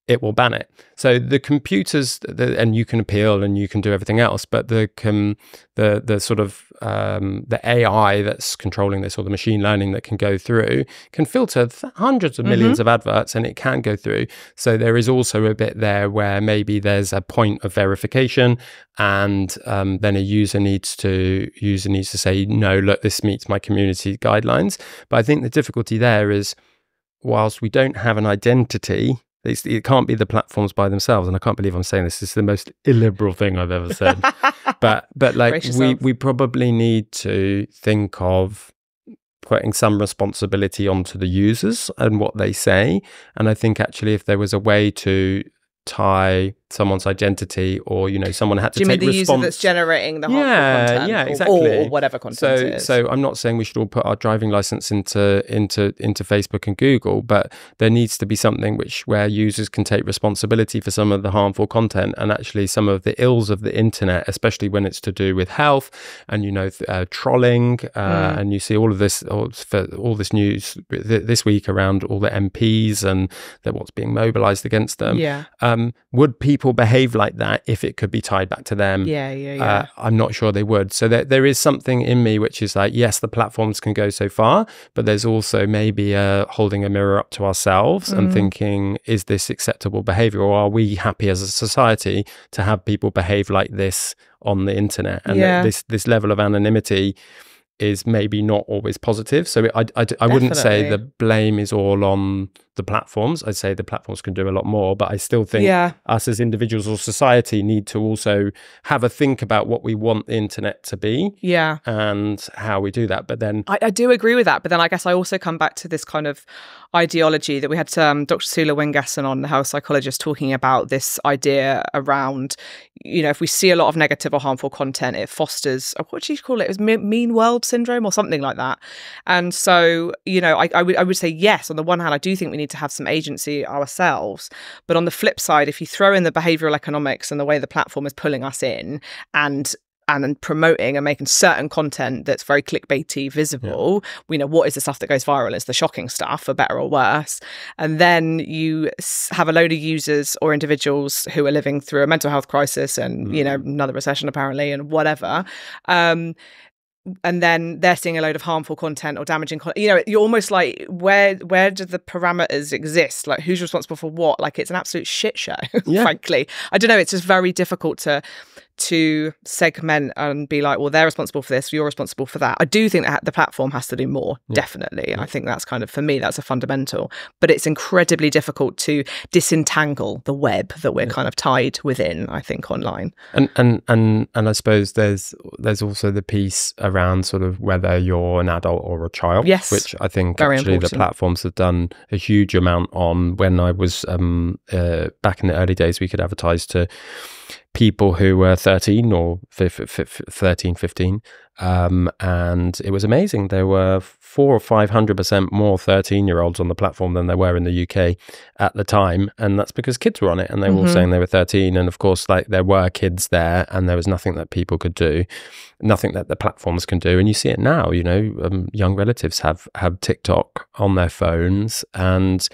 it will ban it. So the computers, the, and you can appeal and you can do everything else, but the um, the the sort of um, the AI that's controlling this or the machine learning that can go through can filter hundreds of 1000000s mm-hmm. of adverts, and it can go through. So there is also a bit there where maybe there's a point of verification, and um, then a user needs to user needs to say no, look, this meets my community guidelines. But I think the difficulty there is whilst we don't have an identity It's, it can't be the platforms by themselves. And I can't believe I'm saying this. This is the most illiberal thing I've ever said. but but like we we probably need to think of putting some responsibility onto the users and what they say. And I think actually, if there was a way to tie someone's identity, or you know, someone had to Do you mean take the user that's generating the harmful Yeah, content? yeah, or- exactly. Or, whatever content so it is. so I'm not saying we should all put our driving license into into into Facebook and Google, but there needs to be something which where users can take responsibility for some of the harmful content and actually some of the ills of the internet, especially when it's to do with health and you know uh, trolling, uh, Mm. and you see all of this all, for all this news th- this week around all the MPs and that what's being mobilised against them. yeah, Um, would people behave like that if it could be tied back to them? yeah, yeah, yeah. Uh, I'm not sure they would. So there, there is something in me which is like, yes, the platforms can go so far, but there's also maybe uh, holding a mirror up to ourselves and Mhm. thinking, is this acceptable behavior, or are we happy as a society to have people behave like this on the internet? And Yeah. this this level of anonymity is maybe not always positive. So I, I, I wouldn't say the blame is all on the platforms. I'd say the platforms can do a lot more, but I still think yeah, us as individuals or society need to also have a think about what we want the internet to be yeah. and how we do that. But then, I, I do agree with that, but then I guess I also come back to this kind of ideology that we had um, Dr. Sula Windgassen on, the health psychologist, talking about this idea around, you know, if we see a lot of negative or harmful content, it fosters uh, what do you call it? It was mean world syndrome or something like that. And so, you know, I would say yes. On the one hand, I do think we need to have some agency ourselves, but on the flip side, if you throw in the behavioral economics and the way the platform is pulling us in, and and then promoting and making certain content that's very clickbaity visible. We know what is the stuff that goes viral is the shocking stuff, for better or worse. And then you have a load of users or individuals who are living through a mental health crisis and, you know, another recession apparently and whatever. Um, and then they're seeing a load of harmful content or damaging content. You know, you're almost like, where where do the parameters exist? Like, who's responsible for what? Like, it's an absolute shit show. Yeah. frankly, I don't know. It's just very difficult to to segment and be like, well, they're responsible for this, you're responsible for that. I do think that the platform has to do more, definitely. I think that's kind of, for me, that's a fundamental. But it's incredibly difficult to disentangle the web that we're kind of tied within, I think, online. and, and, and, and I suppose there's, there's also the piece around sort of whether you're an adult or a child. Yes. Which I think Very actually important. the platforms have done a huge amount on when I was, um, uh, back in the early days, we could advertise to people who were 13 or fif- fif- 13 15 um, and it was amazing there were four or five hundred percent more 13 year olds on the platform than there were in the uk at the time and that's because kids were on it and they were all Mhm. saying they were 13 and of course like there were kids there and there was nothing that people could do nothing that the platforms can do and you see it now you know um, young relatives have have tiktok on their phones and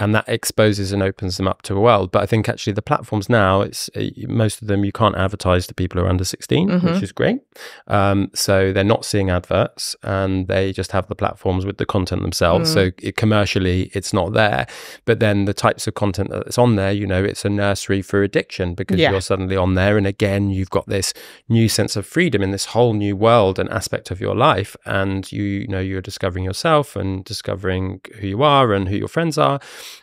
and that exposes and opens them up to a world. But I think actually the platforms now, it's uh, most of them you can't advertise to people who are under 16, Mhm. which is great. Um, so they're not seeing adverts and they just have the platforms with the content themselves. Mm. So it, commercially, it's not there. But then the types of content that's on there, you know, it's a nursery for addiction because Yeah. you're suddenly on there. And again, you've got this new sense of freedom in this whole new world and aspect of your life. And you, you know, you're discovering yourself and discovering who you are and who your friends are.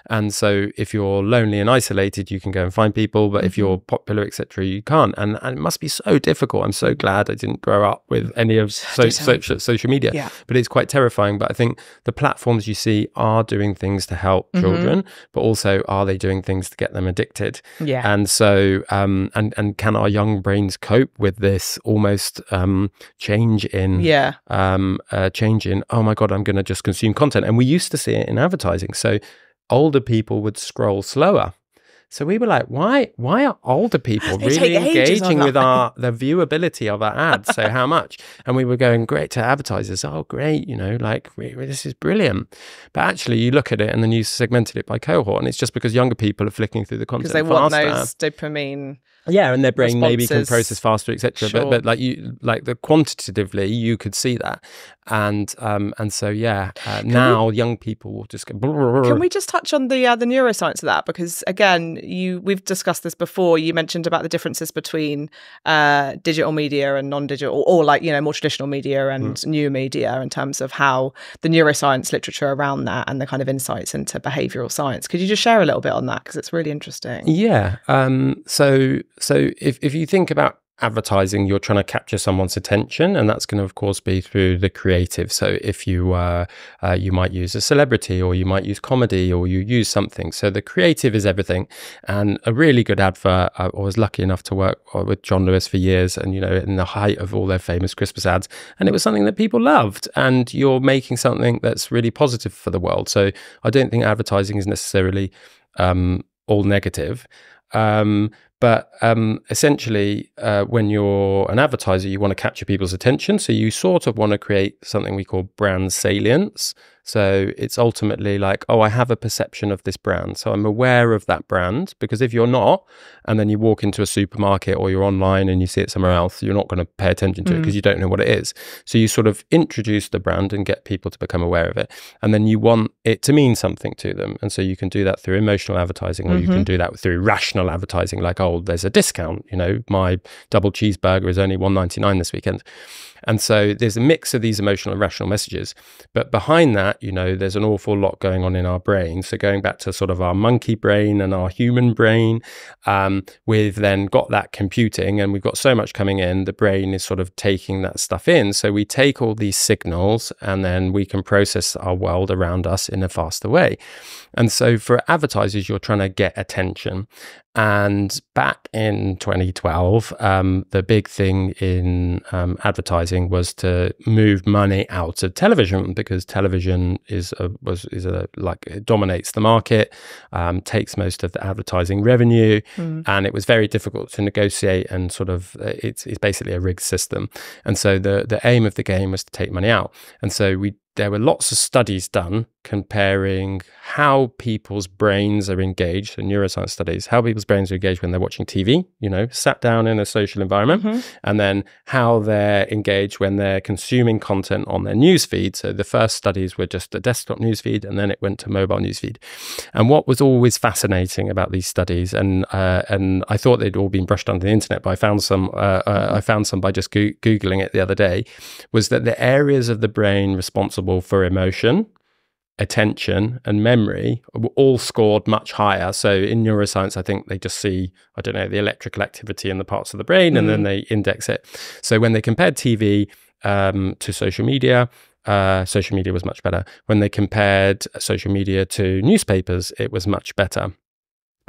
And so if you're lonely and isolated, you can go and find people. But if Mm-hmm. you're popular, etc., you can't. And, and it must be so difficult. I'm so glad I didn't grow up with any of so, social, social media. Yeah. But it's quite terrifying. But I think the platforms you see are doing things to help Mhm. children, but also are they doing things to get them addicted? Yeah. And so, um, and and can our young brains cope with this almost um, change in yeah. um, uh, change in, oh my God, I'm going to just consume content. And we used to see it in advertising. So older people would scroll slower. So we were like, why? Why are older people really engaging with our the viewability of our ads? so how much? And we were going great to advertisers. Oh, great! You know, like we, we- this is brilliant. But actually, you look at it and then you segmented it by cohort, and it's just because younger people are flicking through the content Because they want those dopamine yeah and their brain maybe can process faster etc Sure. but, but like you like the quantitatively you could see that and um and so yeah uh, now young people will just go Can we just touch on the uh, the neuroscience of that? Because again, you we've discussed this before. You mentioned about the differences between uh, digital media and non-digital, or, or like you know more traditional media and Mm. new media in terms of how the neuroscience literature around that and the kind of insights into behavioural science. Could you just share a little bit on that because it's really interesting. Yeah. Um, so so if if you think about advertising, you're trying to capture someone's attention, and that's going to, of course, be through the creative. So if you uh, uh, you might use a celebrity, or you might use comedy, or you use something. So the creative is everything. And a really good advert. I was lucky enough to work uh, with John Lewis for years, and you know, in the height of all their famous Christmas ads, and it was something that people loved. And you're making something that's really positive for the world. So I don't think advertising is necessarily um, all negative. Um, but um, essentially, uh, when you're an advertiser, you want to capture people's attention. So you sort of want to create something we call brand salience. So it's ultimately like, oh, I have a perception of this brand. So I'm aware of that brand because if you're not, and then you walk into a supermarket or you're online and you see it somewhere else, you're not going to pay attention to it mm. because you don't know what it is. So you sort of introduce the brand and get people to become aware of it. And then you want it to mean something to them. And so you can do that through emotional advertising or you can mm-hmm. do that through rational advertising, like, oh, there's a discount. You know, my double cheeseburger is only one ninety nine this weekend. And so there's a mix of these emotional and rational messages. But behind that, you know, there's an awful lot going on in our brain. So going back to sort of our monkey brain and our human brain, um, we've then got that computing and we've got so much coming in, the brain is sort of taking that stuff in. So we take all these signals and then we can process our world around us in a faster way. And so for advertisers, you're trying to get attention. And back in 2012, um, the big thing in um, advertising was to move money out of television because television is a, was is a like it dominates the market, um, takes most of the advertising revenue, and it was very difficult to negotiate and sort of uh, it's it's basically a rigged system. And so the the aim of the game was to take money out. And so we there were lots of studies done comparing how people's brains are engaged, so neuroscience studies, how people's brains are engaged when they're watching TV, you know, sat down in a social environment, and then how they're engaged when they're consuming content on their news feed. So the first studies were just a desktop news feed, and then it went to mobile news feed. And what was always fascinating about these studies, and uh, and I thought they'd all been brushed under the internet, but I found some. Uh, uh, I found some by just goo- googling it the other day, was that the areas of the brain responsible for emotion attention and memory all scored much higher. So in neuroscience, I think they just see, I don't know, the electrical activity in the parts of the brain and then they index it. So when they compared TV um, to social media, uh, social media was much better. When they compared social media to newspapers, it was much better.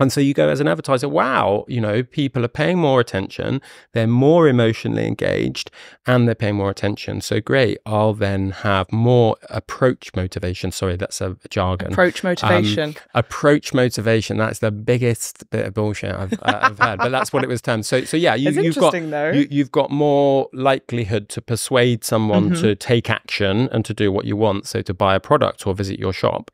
And so you go as an advertiser, wow, you know, people are paying more attention, they're more emotionally engaged, and they're paying more attention. So great, I'll then have more approach motivation. Sorry, that's a jargon. Approach motivation. approach motivation. That's the biggest bit of bullshit I've, uh, I've heard, but that's what it was termed. So, so yeah, you, you've got though. you, you've got more likelihood to persuade someone Mm-hmm. to take action and to do what you want. So, to buy a product or visit your shop,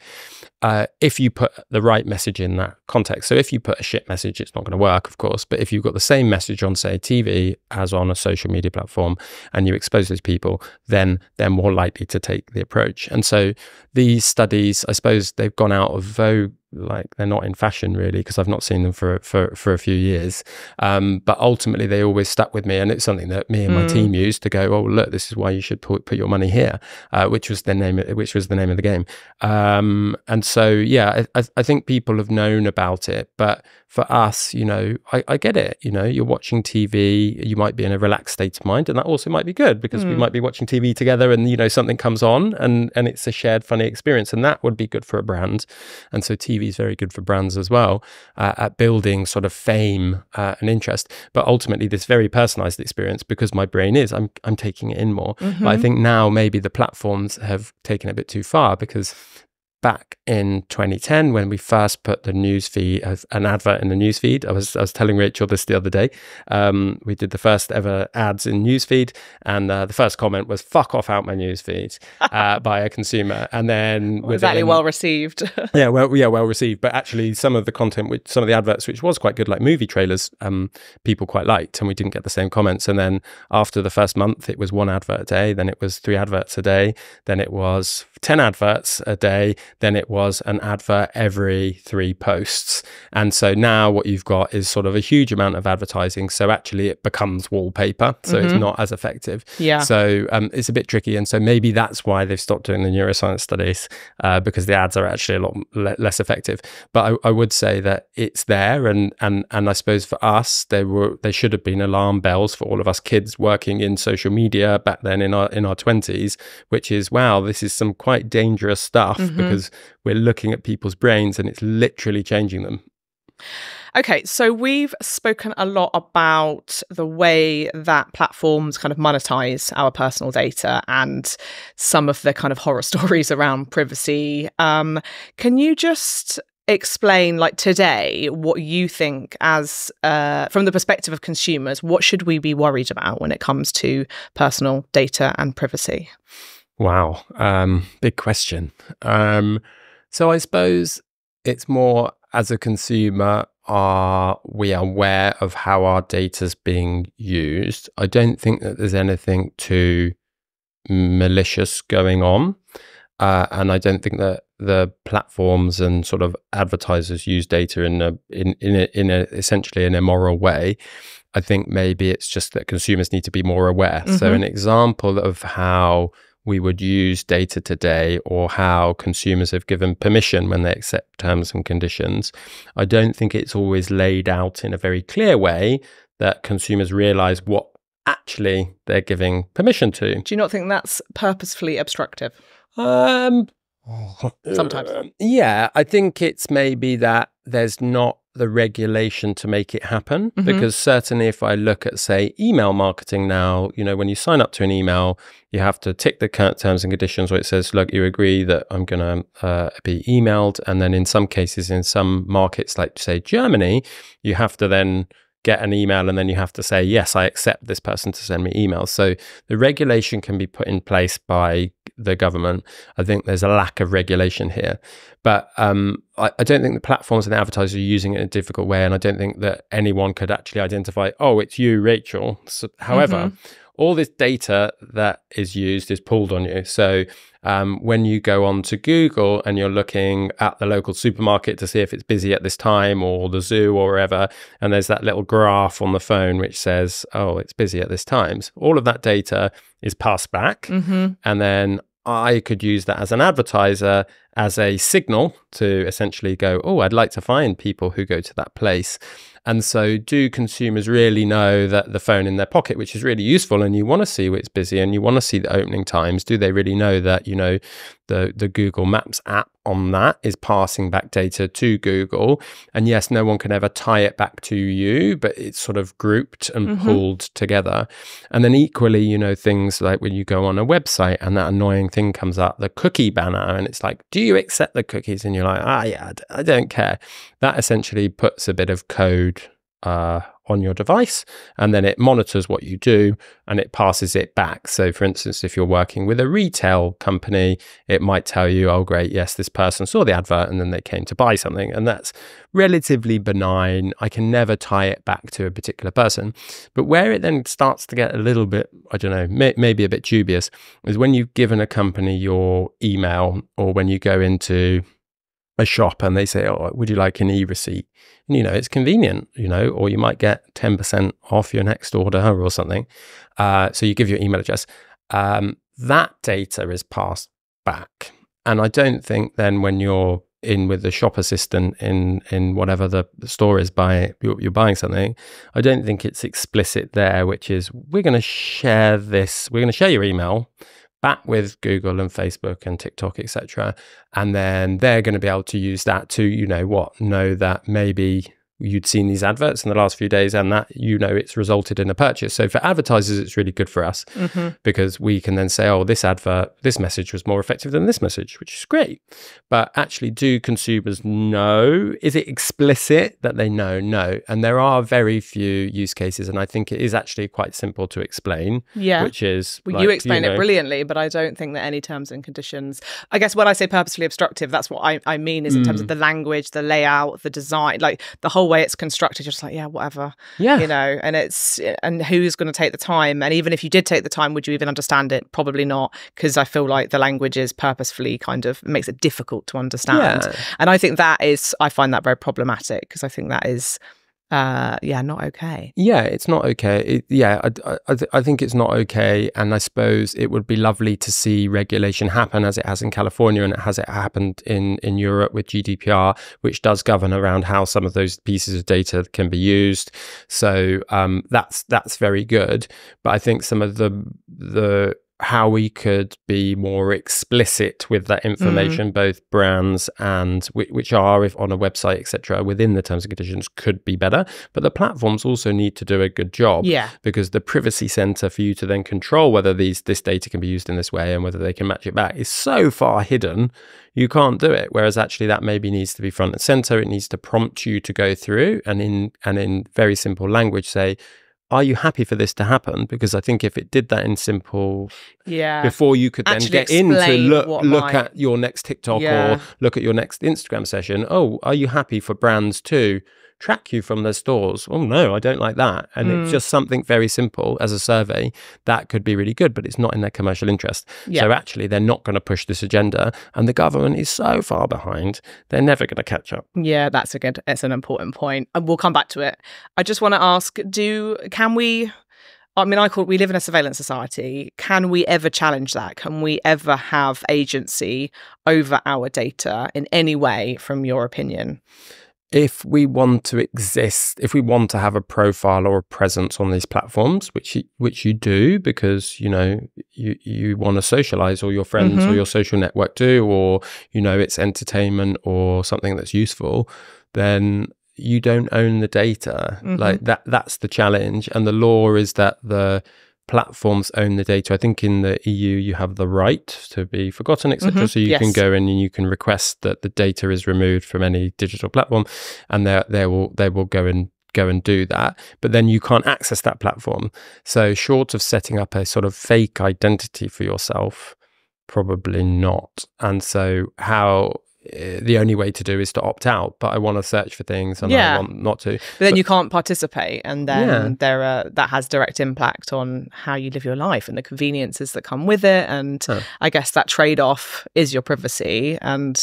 uh, if you put the right message in that context. So, if you put a shit message, it's not going to work, of course. But if you've got the same message on, say, TV as on a social media platform, and you expose those people, then they're more likely to take the approach. And so, these studies, I suppose, they've gone out of vogue like they're not in fashion really because I've not seen them for for for a few years. Um, but ultimately, they always stuck with me, and it's something that me and my team used to go. Oh, look, this is why you should put, put your money here, uh, which was the name which was the name of the game. Um, and so yeah, I, I think people have known about it, but for us, you know, I, I get it. You know, you're watching TV, you might be in a relaxed state of mind, and that also might be good because we might be watching TV together, and you know, something comes on, and and it's a shared funny experience, and that would be good for a brand. And so TV is very good for brands as well uh, at building sort of fame uh, and interest. But ultimately, this very personalized experience, because my brain is, I'm I'm taking it in more. But I think now maybe the platforms have taken it a bit too far because back in 2010 when we first put the news feed an advert in the news feed. I was I was telling Rachael this the other day. Um, we did the first ever ads in newsfeed, and uh, the first comment was "fuck off out my newsfeed" uh, by a consumer, and then well, exactly well received. yeah, well, yeah, well received. But actually, some of the content, which some of the adverts, which was quite good, like movie trailers, um, people quite liked, and we didn't get the same comments. And then after the first month, it was one advert a day, then it was three adverts a day, then it was 10 adverts a day, then it was an advert every three posts. And so now what you've got is sort of a huge amount of advertising. So actually it becomes wallpaper. So mm-hmm. it's not as effective. Yeah. So um, it's a bit tricky. And so maybe that's why they've stopped doing the neuroscience studies uh, because the ads are actually a lot le- less effective. But I, I, would say that it's there. And, and, and I suppose for us, there were, they should have been alarm bells for all of us kids working in social media back then in our, in our 20s, which is, wow, this is some quite quite dangerous stuff mm-hmm. because we're looking at people's brains and it's literally changing them. Okay, so we've spoken a lot about the way that platforms kind of monetize our personal data and some of the kind of horror stories around privacy. Um, can you just explain, like today, what you think, as uh, from the perspective of consumers, what should we be worried about when it comes to personal data and privacy? Wow. Um, big question. Um, so I suppose it's more as a consumer, are we aware of how our data is being used? I don't think that there's anything too malicious going on. Uh, and I don't think that the platforms and sort of advertisers use data in a in in a, in a essentially an immoral way. I think maybe it's just that consumers need to be more aware. Mm-hmm. So an example of how we would use data today or how consumers have given permission when they accept terms and conditions. I don't think it's always laid out in a very clear way that consumers realize what actually they're giving permission to. Do you not think that's purposefully obstructive? Um, Sometimes. Yeah, I think it's maybe that there's not the regulation to make it happen mm-hmm. because certainly if i look at say email marketing now you know when you sign up to an email you have to tick the terms and conditions where it says look you agree that i'm going to uh, be emailed and then in some cases in some markets like say germany you have to then get an email and then you have to say, yes, I accept this person to send me emails. So the regulation can be put in place by the government. I think there's a lack of regulation here. But um, I, I, don't think the platforms and advertisers are using it in a difficult way. And I don't think that anyone could actually identify, oh, it's you, Rachael. So, however, mm-hmm all this data that is used is pulled on you. So um, when you go on to Google and you're looking at the local supermarket to see if it's busy at this time or the zoo or wherever, and there's that little graph on the phone which says, oh, it's busy at this times, all of that data is passed back. Mm-hmm. And then I could use that as an advertiser as a signal to essentially go, oh, I'd like to find people who go to that place. And so, do consumers really know that the phone in their pocket, which is really useful, and you want to see it's busy and you want to see the opening times, do they really know that, you know, the, the Google Maps app on that is passing back data to Google? And yes, no one can ever tie it back to you, but it's sort of grouped and mm-hmm. pulled together. And then, equally, you know, things like when you go on a website and that annoying thing comes up, the cookie banner, and it's like, do you accept the cookies? And you're like, ah, yeah, I don't care. That essentially puts a bit of code uh, on your device and then it monitors what you do and it passes it back. So, for instance, if you're working with a retail company, it might tell you, oh, great, yes, this person saw the advert and then they came to buy something. And that's relatively benign. I can never tie it back to a particular person. But where it then starts to get a little bit, I don't know, may, maybe a bit dubious is when you've given a company your email or when you go into a shop and they say, "Oh, would you like an e-receipt?" And, you know, it's convenient, you know, or you might get ten percent off your next order or something. Uh, so you give your email address. Um, that data is passed back, and I don't think then when you're in with the shop assistant in in whatever the, store is buying you're, you're, buying something i don't think it's explicit there which is we're going to share this we're going to share your email with Google and Facebook and TikTok, etc. And then they're going to be able to use that to, you know, what, know that maybe you'd seen these adverts in the last few days and that you know it's resulted in a purchase so for advertisers it's really good for us Mm-hmm. because we can then say oh this advert this message was more effective than this message which is great but actually do consumers know is it explicit that they know no and there are very few use cases and i think it is actually quite simple to explain Yeah. which is Well, like, you explain know- it brilliantly, but I don't think that any terms and conditions. I guess when I say purposefully obstructive, that's what I, I mean is in Mm. terms of the language, the layout, the design, like the whole way it's constructed. You're just like, yeah, whatever, yeah you know. And it's and who's going to take the time? And even if you did take the time, would you even understand it? Probably not, because I feel like the language is purposefully kind of makes it difficult to understand. Yeah. And I think that is, I find that very problematic because I think that is, uh, yeah, not okay. Yeah, it's not okay. It, yeah, I, I, I th- I think it's not okay. And I suppose it would be lovely to see regulation happen as it has in California and it has it happened in, in Europe with GDPR, which does govern around how some of those pieces of data can be used. So um, that's that's very good. But I think some of the the how we could be more explicit with that mm. information, both brands and whi- which are if on a website, etc., within the terms and conditions could be better. But the platforms also need to do a good job Yeah. because the privacy center for you to then control whether these this data can be used in this way and whether they can match it back is so far hidden you can't do it whereas actually that maybe needs to be front and center it needs to prompt you to go through and in and in very simple language say are you happy for this to happen because i think if it did that in simple Yeah. before you could then Actually get in to look look might- at your next TikTok Yeah. or look at your next Instagram session. Oh, are you happy for brands to track you from their stores? Oh no, I don't like that. And Mm. it's just something very simple as a survey that could be really good, but it's not in their commercial interest. Yeah. So actually they're not going to push this agenda and the government is so far behind, they're never going to catch up. Yeah, that's a good. It's an important point, and we'll come back to it. I just want to ask: Do can we? I mean, I call we live in a surveillance society. Can we ever challenge that? Can we ever have agency over our data in any way, from your opinion? If we want to exist, if we want to have a profile or a presence on these platforms, which you, which you do because you know you you want to socialize, or your friends or Mhm. your social network do, or you know it's entertainment or something that's useful, then you don't own the data. Mhm. Like that that's the challenge, and the law is that the platforms own the data. I think in the EU you have the right to be forgotten, etc. Mhm. So you can go in and you can request that the data is removed from any digital platform, and they they will they will go and go and do that. But then you can't access that platform. So short of setting up a sort of fake identity for yourself, probably not. And so how. Eh, The only way to do is to opt out, but I want to search for things and Yeah. I want not to. But then you can't participate, and then Yeah. there are that has direct impact on how you live your life and the conveniences that come with it. And Huh. I guess that trade off is your privacy. And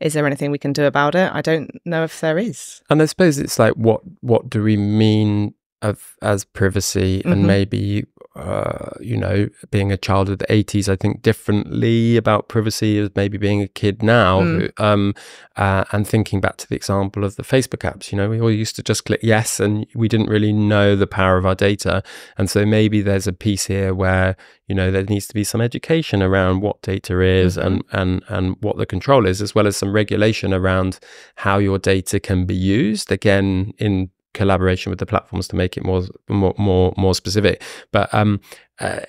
is there anything we can do about it? I don't know if there is. And I suppose it's like what what do we mean of as privacy Mhm. and maybe uh, you know being a child of the 80s I think differently about privacy as maybe being a kid now Mm. who, um uh, and thinking back to the example of the Facebook apps you know we all used to just click yes and we didn't really know the power of our data and so maybe there's a piece here where you know there needs to be some education around what data is Mhm. and and and what the control is as well as some regulation around how your data can be used again in collaboration with the platforms to make it more more more, more specific but um uh,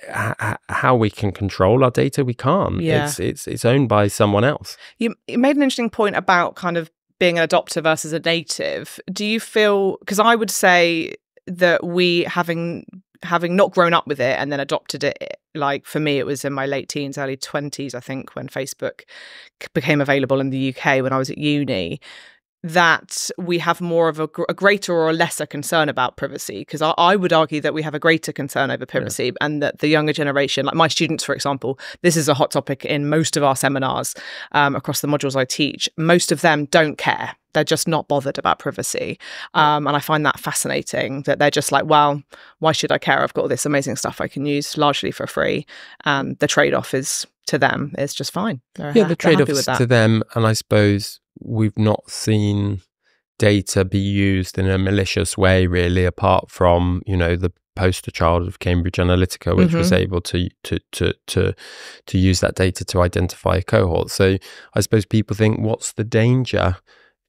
h- how we can control our data we can't Yeah. it's it's it's owned by someone else You, you made an interesting point about kind of being an adopter versus a native. Do you feel because I would say that we having having not grown up with it and then adopted it like for me it was in my late teens early 20s i think when facebook became available in the uk when i was at uni that we have more of a, gr- a greater or a lesser concern about privacy because I, I would argue that we have a greater concern over privacy and that the younger generation like my students for example this is a hot topic in most of our seminars um, across the modules i teach most of them don't care. They're just not bothered about privacy. Um, and i find that fascinating that they're just like well why should i care? I've got all this amazing stuff i can use largely for free. And the trade-off is to them is just fine. They're, yeah the trade-off is to them and i suppose we've not seen data be used in a malicious way really apart from you know the poster child of cambridge analytica which was Mm-hmm. able to to to to to use that data to identify a cohort so i suppose people think what's the danger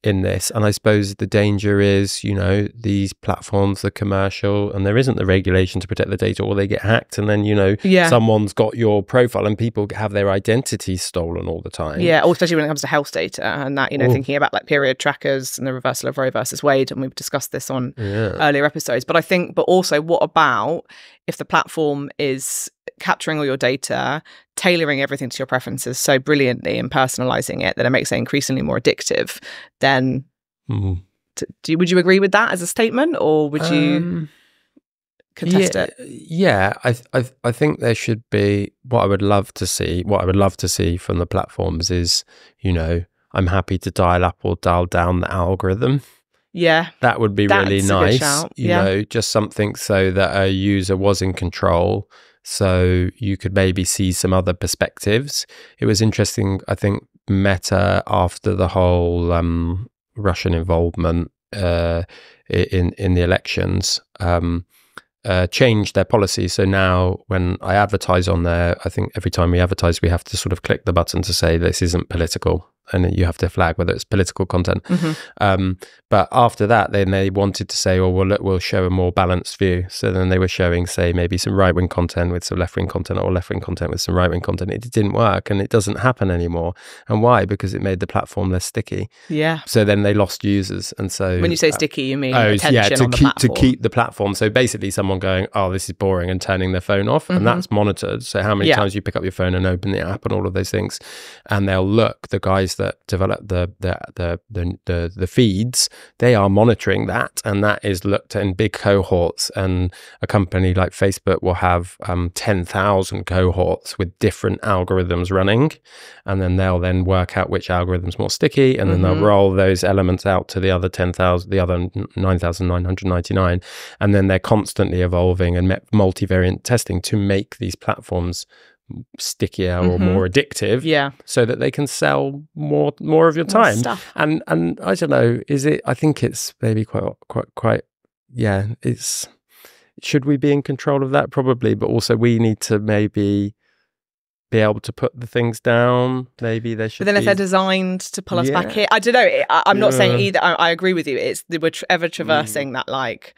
in this. And I suppose the danger is, you know, these platforms are commercial and there isn't the regulation to protect the data or they get hacked and then, you know, Yeah. someone's got your profile and people have their identity stolen all the time. Yeah, or especially when it comes to health data and that, you know, Oh. thinking about like period trackers and the reversal of Roe versus Wade. And we've discussed this on Yeah. earlier episodes. But I think, but also, what about if the platform is capturing all your data, tailoring everything to your preferences so brilliantly and personalizing it that it makes it increasingly more addictive? Then, Mm. t- do you, would you agree with that as a statement, or would you Um, contest yeah, it? Yeah, I, I, I think there should be what I would love to see. What I would love to see from the platforms is, you know, I'm happy to dial up or dial down the algorithm. Yeah, That would be really That's nice. You yeah. know, just something so that a user was in control. So you could maybe see some other perspectives. It was interesting, I think, Meta after the whole um, Russian involvement uh, in in the elections um, uh, changed their policy. So now, when I advertise on there, I think every time we advertise, we have to sort of click the button to say this isn't political, and you have to flag whether it's political content. Mhm. Um, but after that, then they wanted to say, "Oh, well, look, we'll show a more balanced view." So then they were showing, say, maybe some right wing content with some left wing content, or left wing content with some right wing content. It didn't work, and it doesn't happen anymore. And why? Because it made the platform less sticky. yeah. So then they lost users, and so When you say uh, sticky, you mean Oh, yeah, to keep to keep the platform. So basically, someone going, "Oh, this is boring," and turning their phone off, Mhm. and that's monitored. So how many Yeah. times you pick up your phone and open the app and all of those things, and they'll look. The guys that develop the the the the the, the feeds, they are monitoring that, and that is looked at in big cohorts. And a company like Facebook will have um, ten thousand cohorts with different algorithms running, and then they'll then work out which algorithm's more sticky, and then Mhm. they'll roll those elements out to the other 10,000, the other 9,999. And then they're constantly evolving and met- multivariant testing to make these platforms stickier or Mhm. more addictive yeah, so that they can sell more more of your time stuff. and and i don't know is it i think it's maybe quite quite quite yeah it's should we be in control of that probably but also we need to maybe be able to put the things down maybe they should But then, if they're designed to pull us back here, I don't know. I- I'm not saying Yeah. Mm. either. I, I agree with you. It's we're tr- ever traversing that like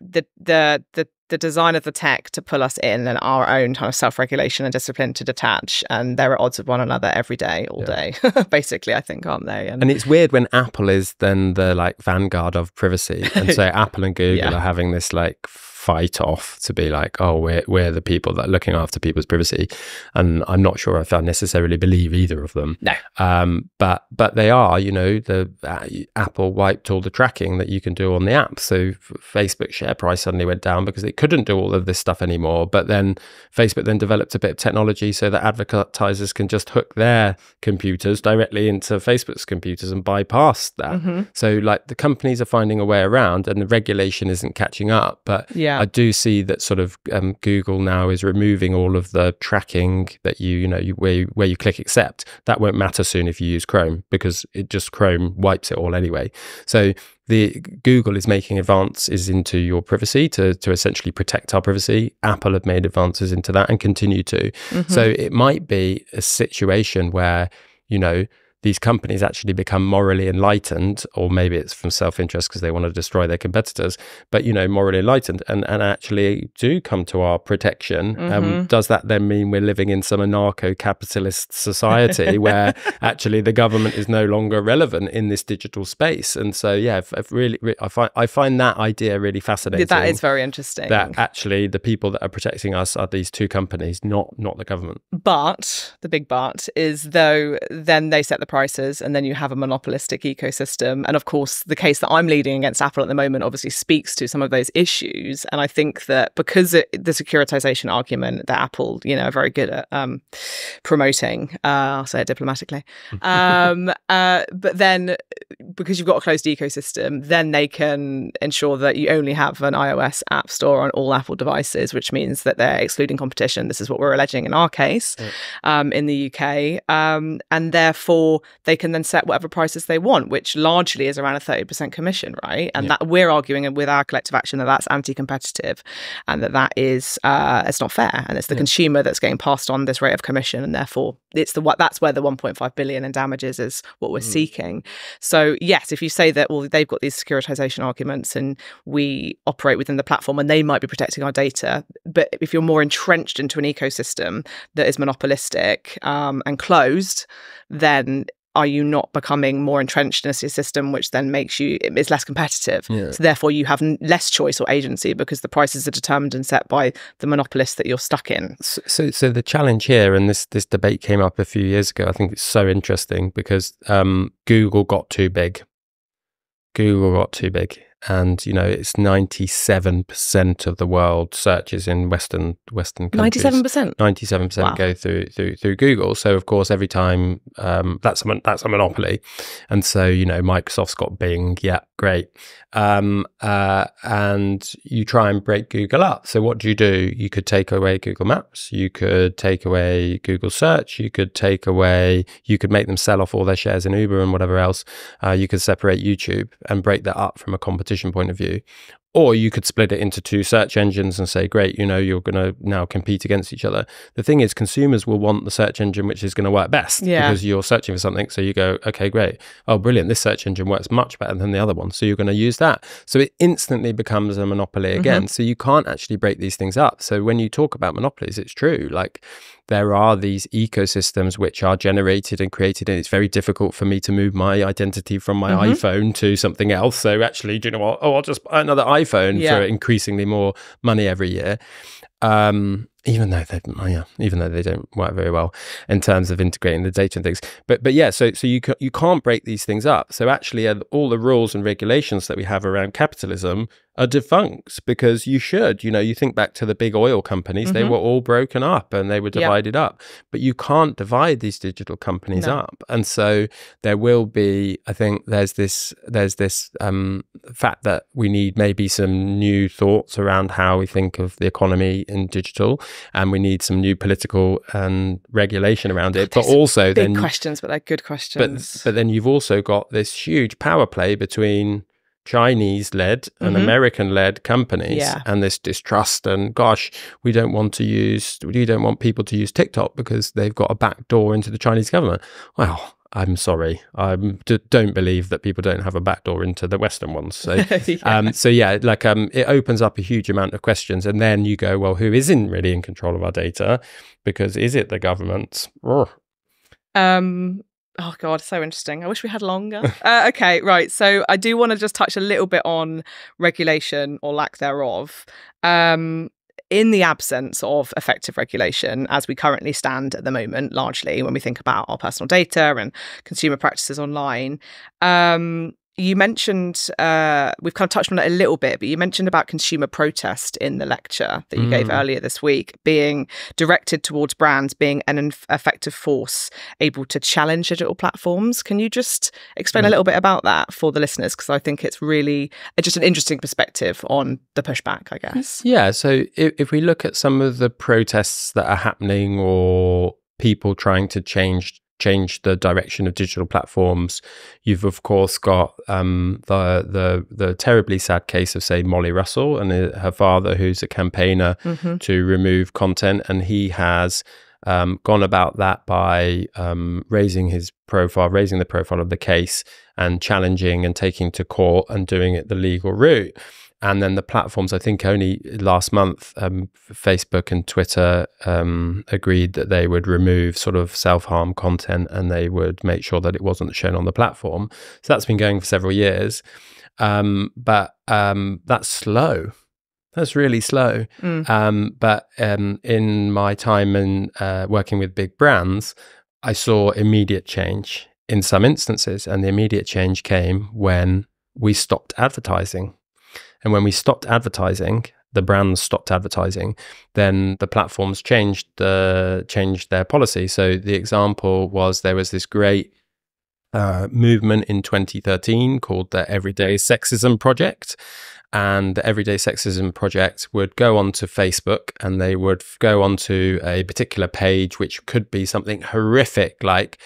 the the the the design of the tech to pull us in and our own kind of self-regulation and discipline to detach and they're at odds with one another every day all Yeah. day basically i think aren't they and, And it's weird when Apple is then the like vanguard of privacy, and so Apple and Google Yeah. are having this like fight off to be like, oh, we're we're the people that are looking after people's privacy, and I'm not sure if I necessarily believe either of them. No. um, but but they are, you know, the uh, Apple wiped all the tracking that you can do on the app, so Facebook share price suddenly went down because it couldn't do all of this stuff anymore. But then Facebook then developed a bit of technology so that advertisers can just hook their computers directly into Facebook's computers and bypass that. Mhm. So, like, the companies are finding a way around, and the regulation isn't catching up. But yeah I do see that sort of um, Google now is removing all of the tracking that you, you know, you, where you, where you click accept. That won't matter soon if you use Chrome because it just Chrome wipes it all anyway. So the Google is making advances into your privacy to to essentially protect our privacy. Apple have made advances into that and continue to. Mhm. So it might be a situation where, you know, these companies actually become morally enlightened, or maybe it's from self interest because they want to destroy their competitors, but, you know, morally enlightened and, and actually do come to our protection. Um, Mhm. does that then mean we're living in some anarcho capitalist society where actually the government is no longer relevant in this digital space? And so, yeah, if really, re- I, find, I find that idea really fascinating that is very interesting that actually the people that are protecting us are these two companies, not not the government. But the big but is though then they set the prices and then you have a monopolistic ecosystem. And of course, the case that I'm leading against Apple at the moment obviously speaks to some of those issues. And I think that because it, the securitization argument that Apple, you know, are very good at um, promoting, uh, I'll say it diplomatically. Um, uh, but then because you've got a closed ecosystem, then they can ensure that you only have an iOS app store on all Apple devices, which means that they're excluding competition. This is what we're alleging in our case um, in the UK. Um, and therefore, they can then set whatever prices they want, which largely is around a 30% commission, right? And yeah. that we're arguing with our collective action that that's anti-competitive and that that is uh, it's not fair and it's the yeah. consumer that's getting passed on this rate of commission and therefore it's the what that's where the 1.5 billion in damages is what we're mm. seeking. So yes, if you say that well they've got these securitization arguments and we operate within the platform and they might be protecting our data, but if you're more entrenched into an ecosystem that is monopolistic um, and closed, then are you not becoming more entrenched in a system which then makes you is less competitive? Yeah. so therefore you have less choice or agency because the prices are determined and set by the monopolist that you're stuck in. So, so, so the challenge here and this this debate came up a few years ago i think it's so interesting because um, google got too big. Google got too big and you know it's 97% of the world searches in western western countries. 97% 97% wow. go through through through google. So of course every time um, that's a that's a monopoly. And so you know microsoft's got bing yeah great. Um, uh, and you try and break google up. So what do you do? You could take away google maps. You could take away google search. You could take away you could make them sell off all their shares in uber and whatever else. Uh, you could separate youtube and break that up from a competition point of view. Or you could split it into two search engines and say, great, you know, you're going to now compete against each other. The thing is, consumers will want the search engine which is going to work best yeah. because you're searching for something. So you go, okay, great. Oh, brilliant. This search engine works much better than the other one. So you're going to use that. So it instantly becomes a monopoly mm-hmm. again. Mm-hmm. So you can't actually break these things up. So when you talk about monopolies, it's true. Like there are these ecosystems which are generated and created, and it's very difficult for me to move my identity from my mm-hmm. iPhone to something else. So actually, do you know what? Oh, I'll just buy another iPhone yeah. for increasingly more money every year. Um, even though they, oh yeah, even though they don't work very well in terms of integrating the data and things. But but yeah, so so you can, you can't break these things up. So actually, uh, all the rules and regulations that we have around capitalism are defunct because you should. You know, you think back to the big oil companies; mm-hmm. they were all broken up and they were divided yep. up. But you can't divide these digital companies no. up, and so there will be. I think there's this there's this um, fact that we need maybe some new thoughts around how we think of the economy in digital, and we need some new political and regulation around it. but also, big then questions, but they're good questions. But but then you've also got this huge power play between Chinese led and mm-hmm. American led companies yeah. and this distrust and gosh, we don't want to use we don't want people to use TikTok because they've got a back door into the Chinese government. Well, I'm sorry. I don't believe that people don't have a back door into the Western ones. So, yeah. Um, so yeah, like um, it opens up a huge amount of questions, and then you go, well, who isn't really in control of our data? Because is it the government? Um, Oh God, so interesting. I wish we had longer. uh, okay, right. So I do want to just touch a little bit on regulation or lack thereof. Um, in the absence of effective regulation, as we currently stand at the moment, largely when we think about our personal data and consumer practices online, um, you mentioned uh, we've kind of touched on it a little bit, but you mentioned about consumer protest in the lecture that you mm. gave earlier this week, being directed towards brands being an effective force able to challenge digital platforms. Can you just explain mm. a little bit about that for the listeners? Because I think it's really uh, just an interesting perspective on the pushback, I guess. Yeah. So if, if we look at some of the protests that are happening or people trying to change change the direction of digital platforms. You've of course got um, the the the terribly sad case of say Molly Russell and her father, who's a campaigner mm-hmm. to remove content, and he has. Um, gone about that by um, raising his profile, raising the profile of the case, and challenging and taking to court and doing it the legal route and then the platforms i think only last month um, facebook and twitter um, agreed that they would remove sort of self-harm content and they would make sure that it wasn't shown on the platform. So that's been going for several years. Um, but um, that's slow. That's really slow. Mm. Um, but um, in my time in uh, working with big brands i saw immediate change in some instances. And the immediate change came when we stopped advertising and when we stopped advertising, the brands stopped advertising, then the platforms changed the changed their policy. So the example was there was this great uh, movement in 2013 called the Everyday Sexism Project. And the Everyday Sexism Project would go onto Facebook and they would go onto a particular page, which could be something horrific like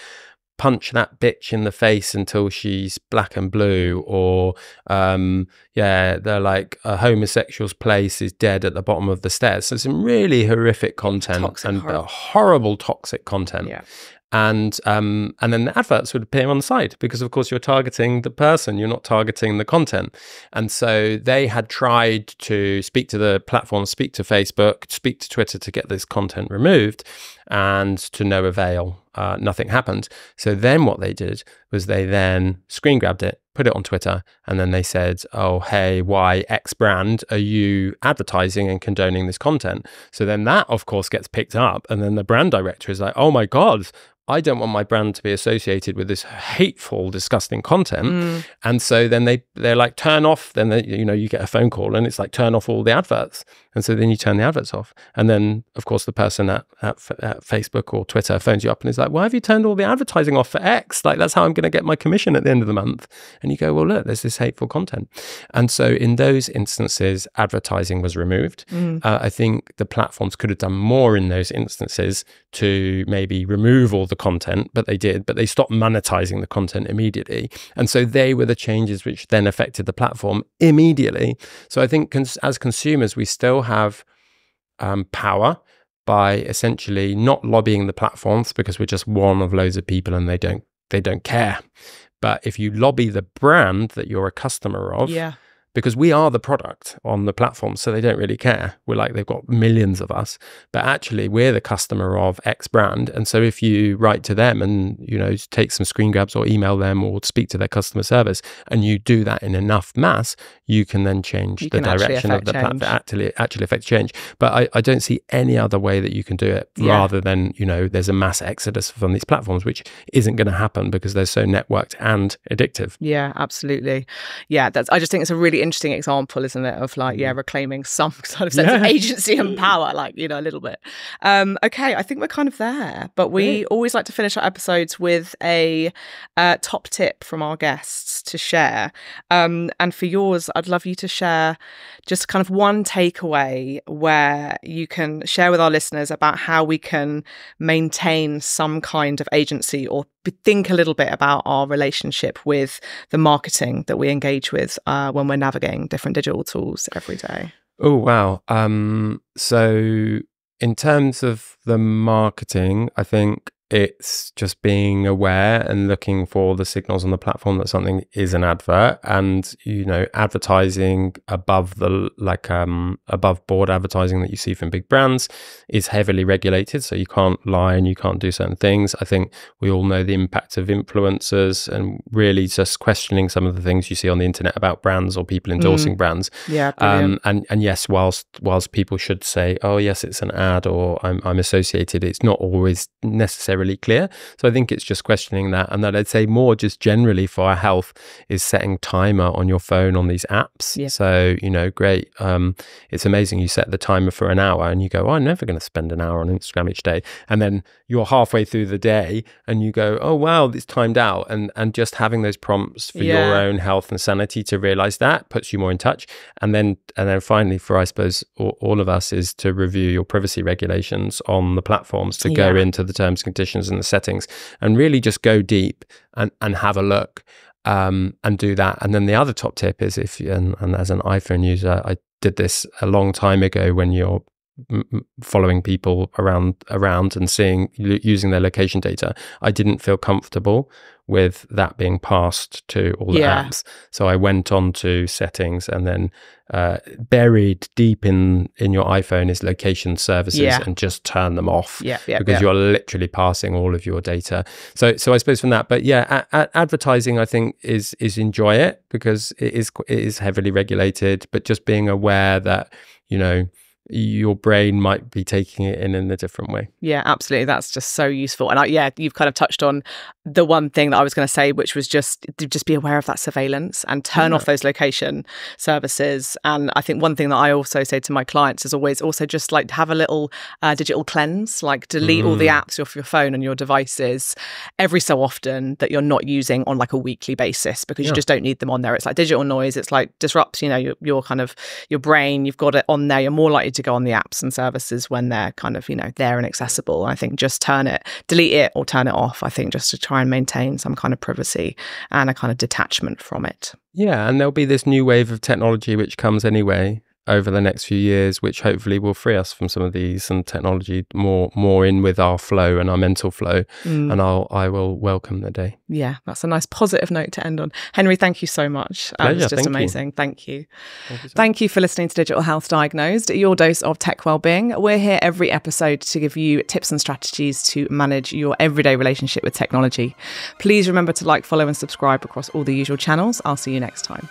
punch that bitch in the face until she's black and blue or um yeah they're like a homosexual's place is dead at the bottom of the stairs so some really horrific content Toxic, and horrible. uh, horrible toxic content Yeah. And um, and then the adverts would appear on the side because of course you're targeting the person you're not targeting the content. And so they had tried to speak to the platform speak to facebook speak to twitter to get this content removed and to no avail. Uh, nothing happened. So then what they did was they then screen grabbed it put it on twitter and then they said oh hey why x brand are you advertising and condoning this content? So then that of course gets picked up and then the brand director is like oh my god I don't want my brand to be associated with this hateful, disgusting content. Mm. And so then they they're like turn off. Then they, you know you get a phone call and it's like turn off all the adverts. And so then you turn the adverts off. And then of course the person at, at, at Facebook or Twitter phones you up and is like, why have you turned all the advertising off for X? Like that's how I'm going to get my commission at the end of the month. And you go, well look, there's this hateful content. And so in those instances, advertising was removed. Mm. Uh, I think the platforms could have done more in those instances to maybe remove all the content, but they did, but they stopped monetizing the content immediately. And so they were the changes which then affected the platform immediately. So I think cons- as consumers, we still have um, power by essentially not lobbying the platforms because we're just one of loads of people and they don't they don't care. But if you lobby the brand that you're a customer of, Yeah. Because we are the product on the platform, so they don't really care. We're like they've got millions of us, but actually we're the customer of X brand, and so if you write to them and you know take some screen grabs or email them or speak to their customer service, and you do that in enough mass, you can then change You the direction of the platform. Actually, actually affect change. But I, I don't see any other way that you can do it Yeah. rather than you know there's a mass exodus from these platforms, which isn't going to happen because they're so networked and addictive. Yeah, absolutely. Yeah, that's. I just think it's a really interesting example, isn't it, of like, yeah, reclaiming some sort of sense of Mm. Agency and power, like you know, a little bit. Um, okay, I think we're kind of there, but we Great. always like to finish our episodes with a uh, top tip from our guests to share. Um, and for yours, I'd love you to share just kind of one takeaway where you can share with our listeners about how we can maintain some kind of agency or think a little bit about our relationship with the marketing that we engage with uh, when we're navigating different digital tools every day. Oh wow. Um so in terms of the marketing, I think it's just being aware and looking for the signals on the platform that something is an advert and you know advertising above the like um above board advertising that you see from big brands is heavily regulated so you can't lie and you can't do certain things. I think we all know the impact of influencers and really just questioning some of the things you see on the internet about brands or people endorsing brands. Yeah, brilliant. um, and and yes, whilst whilst people should say, "Oh yes, it's an ad," or "I'm I'm associated," it's not always necessarily clear. So I think it's just questioning that, and that I'd say more just generally for our health is setting timer on your phone on these apps. Yeah. So you know, great. Um, it's amazing. You set the timer for an hour, and you go, oh, "I'm never going to spend an hour on Instagram each day," and then you're halfway through the day, and you go, "Oh wow, it's timed out," and and just having those prompts for your own health and sanity to realize that puts you more in touch and then and then finally for i suppose all, all of us is to review your privacy regulations on the platforms to go into the terms and conditions and the settings and really just go deep and and have a look um and do that. And then the other top tip is if and, and as an iphone user i did this a long time ago when you're following people around around and seeing using their location data. I didn't feel comfortable with that being passed to all the Yeah. apps so i went on to settings and then uh, buried deep in in your iphone is location services Yeah. and just turn them off yeah, yeah, because you're literally passing all of your data. So, so I suppose from that, but yeah, a- a- advertising I think is is enjoy it because it is it is heavily regulated, but just being aware that you know your brain might be taking it in in a different way. Yeah, absolutely. That's just so useful. And I, yeah, you've kind of touched on the one thing that I was going to say, which was just just be aware of that surveillance and turn Yeah. off those location services. And I think one thing that I also say to my clients is always also just like have a little uh, digital cleanse, like delete all the Mm. apps off your phone and your devices every so often that you're not using on like a weekly basis because you just don't need them on there. It's like digital noise. It's like disrupts, you know, your, your kind of your brain. You've got it on there. You're more likely to go on the apps and services when they're kind of, you know, there and accessible. I think just turn it, delete it or turn it off. I think just to try try and maintain some kind of privacy and a kind of detachment from it. Yeah, and there'll be this new wave of technology which comes anyway over the next few years, which hopefully will free us from some of these and technology more more in with our flow and our mental flow. Mm. And I'll I will welcome the day. Yeah, that's a nice positive note to end on. Henry, thank you so much. That was just thank amazing. You. Thank you. Thank you, so thank you for listening to Digital Health Diagnosed, your dose of tech wellbeing. We're here every episode to give you tips and strategies to manage your everyday relationship with technology. Please remember to like, follow, and subscribe across all the usual channels. I'll see you next time.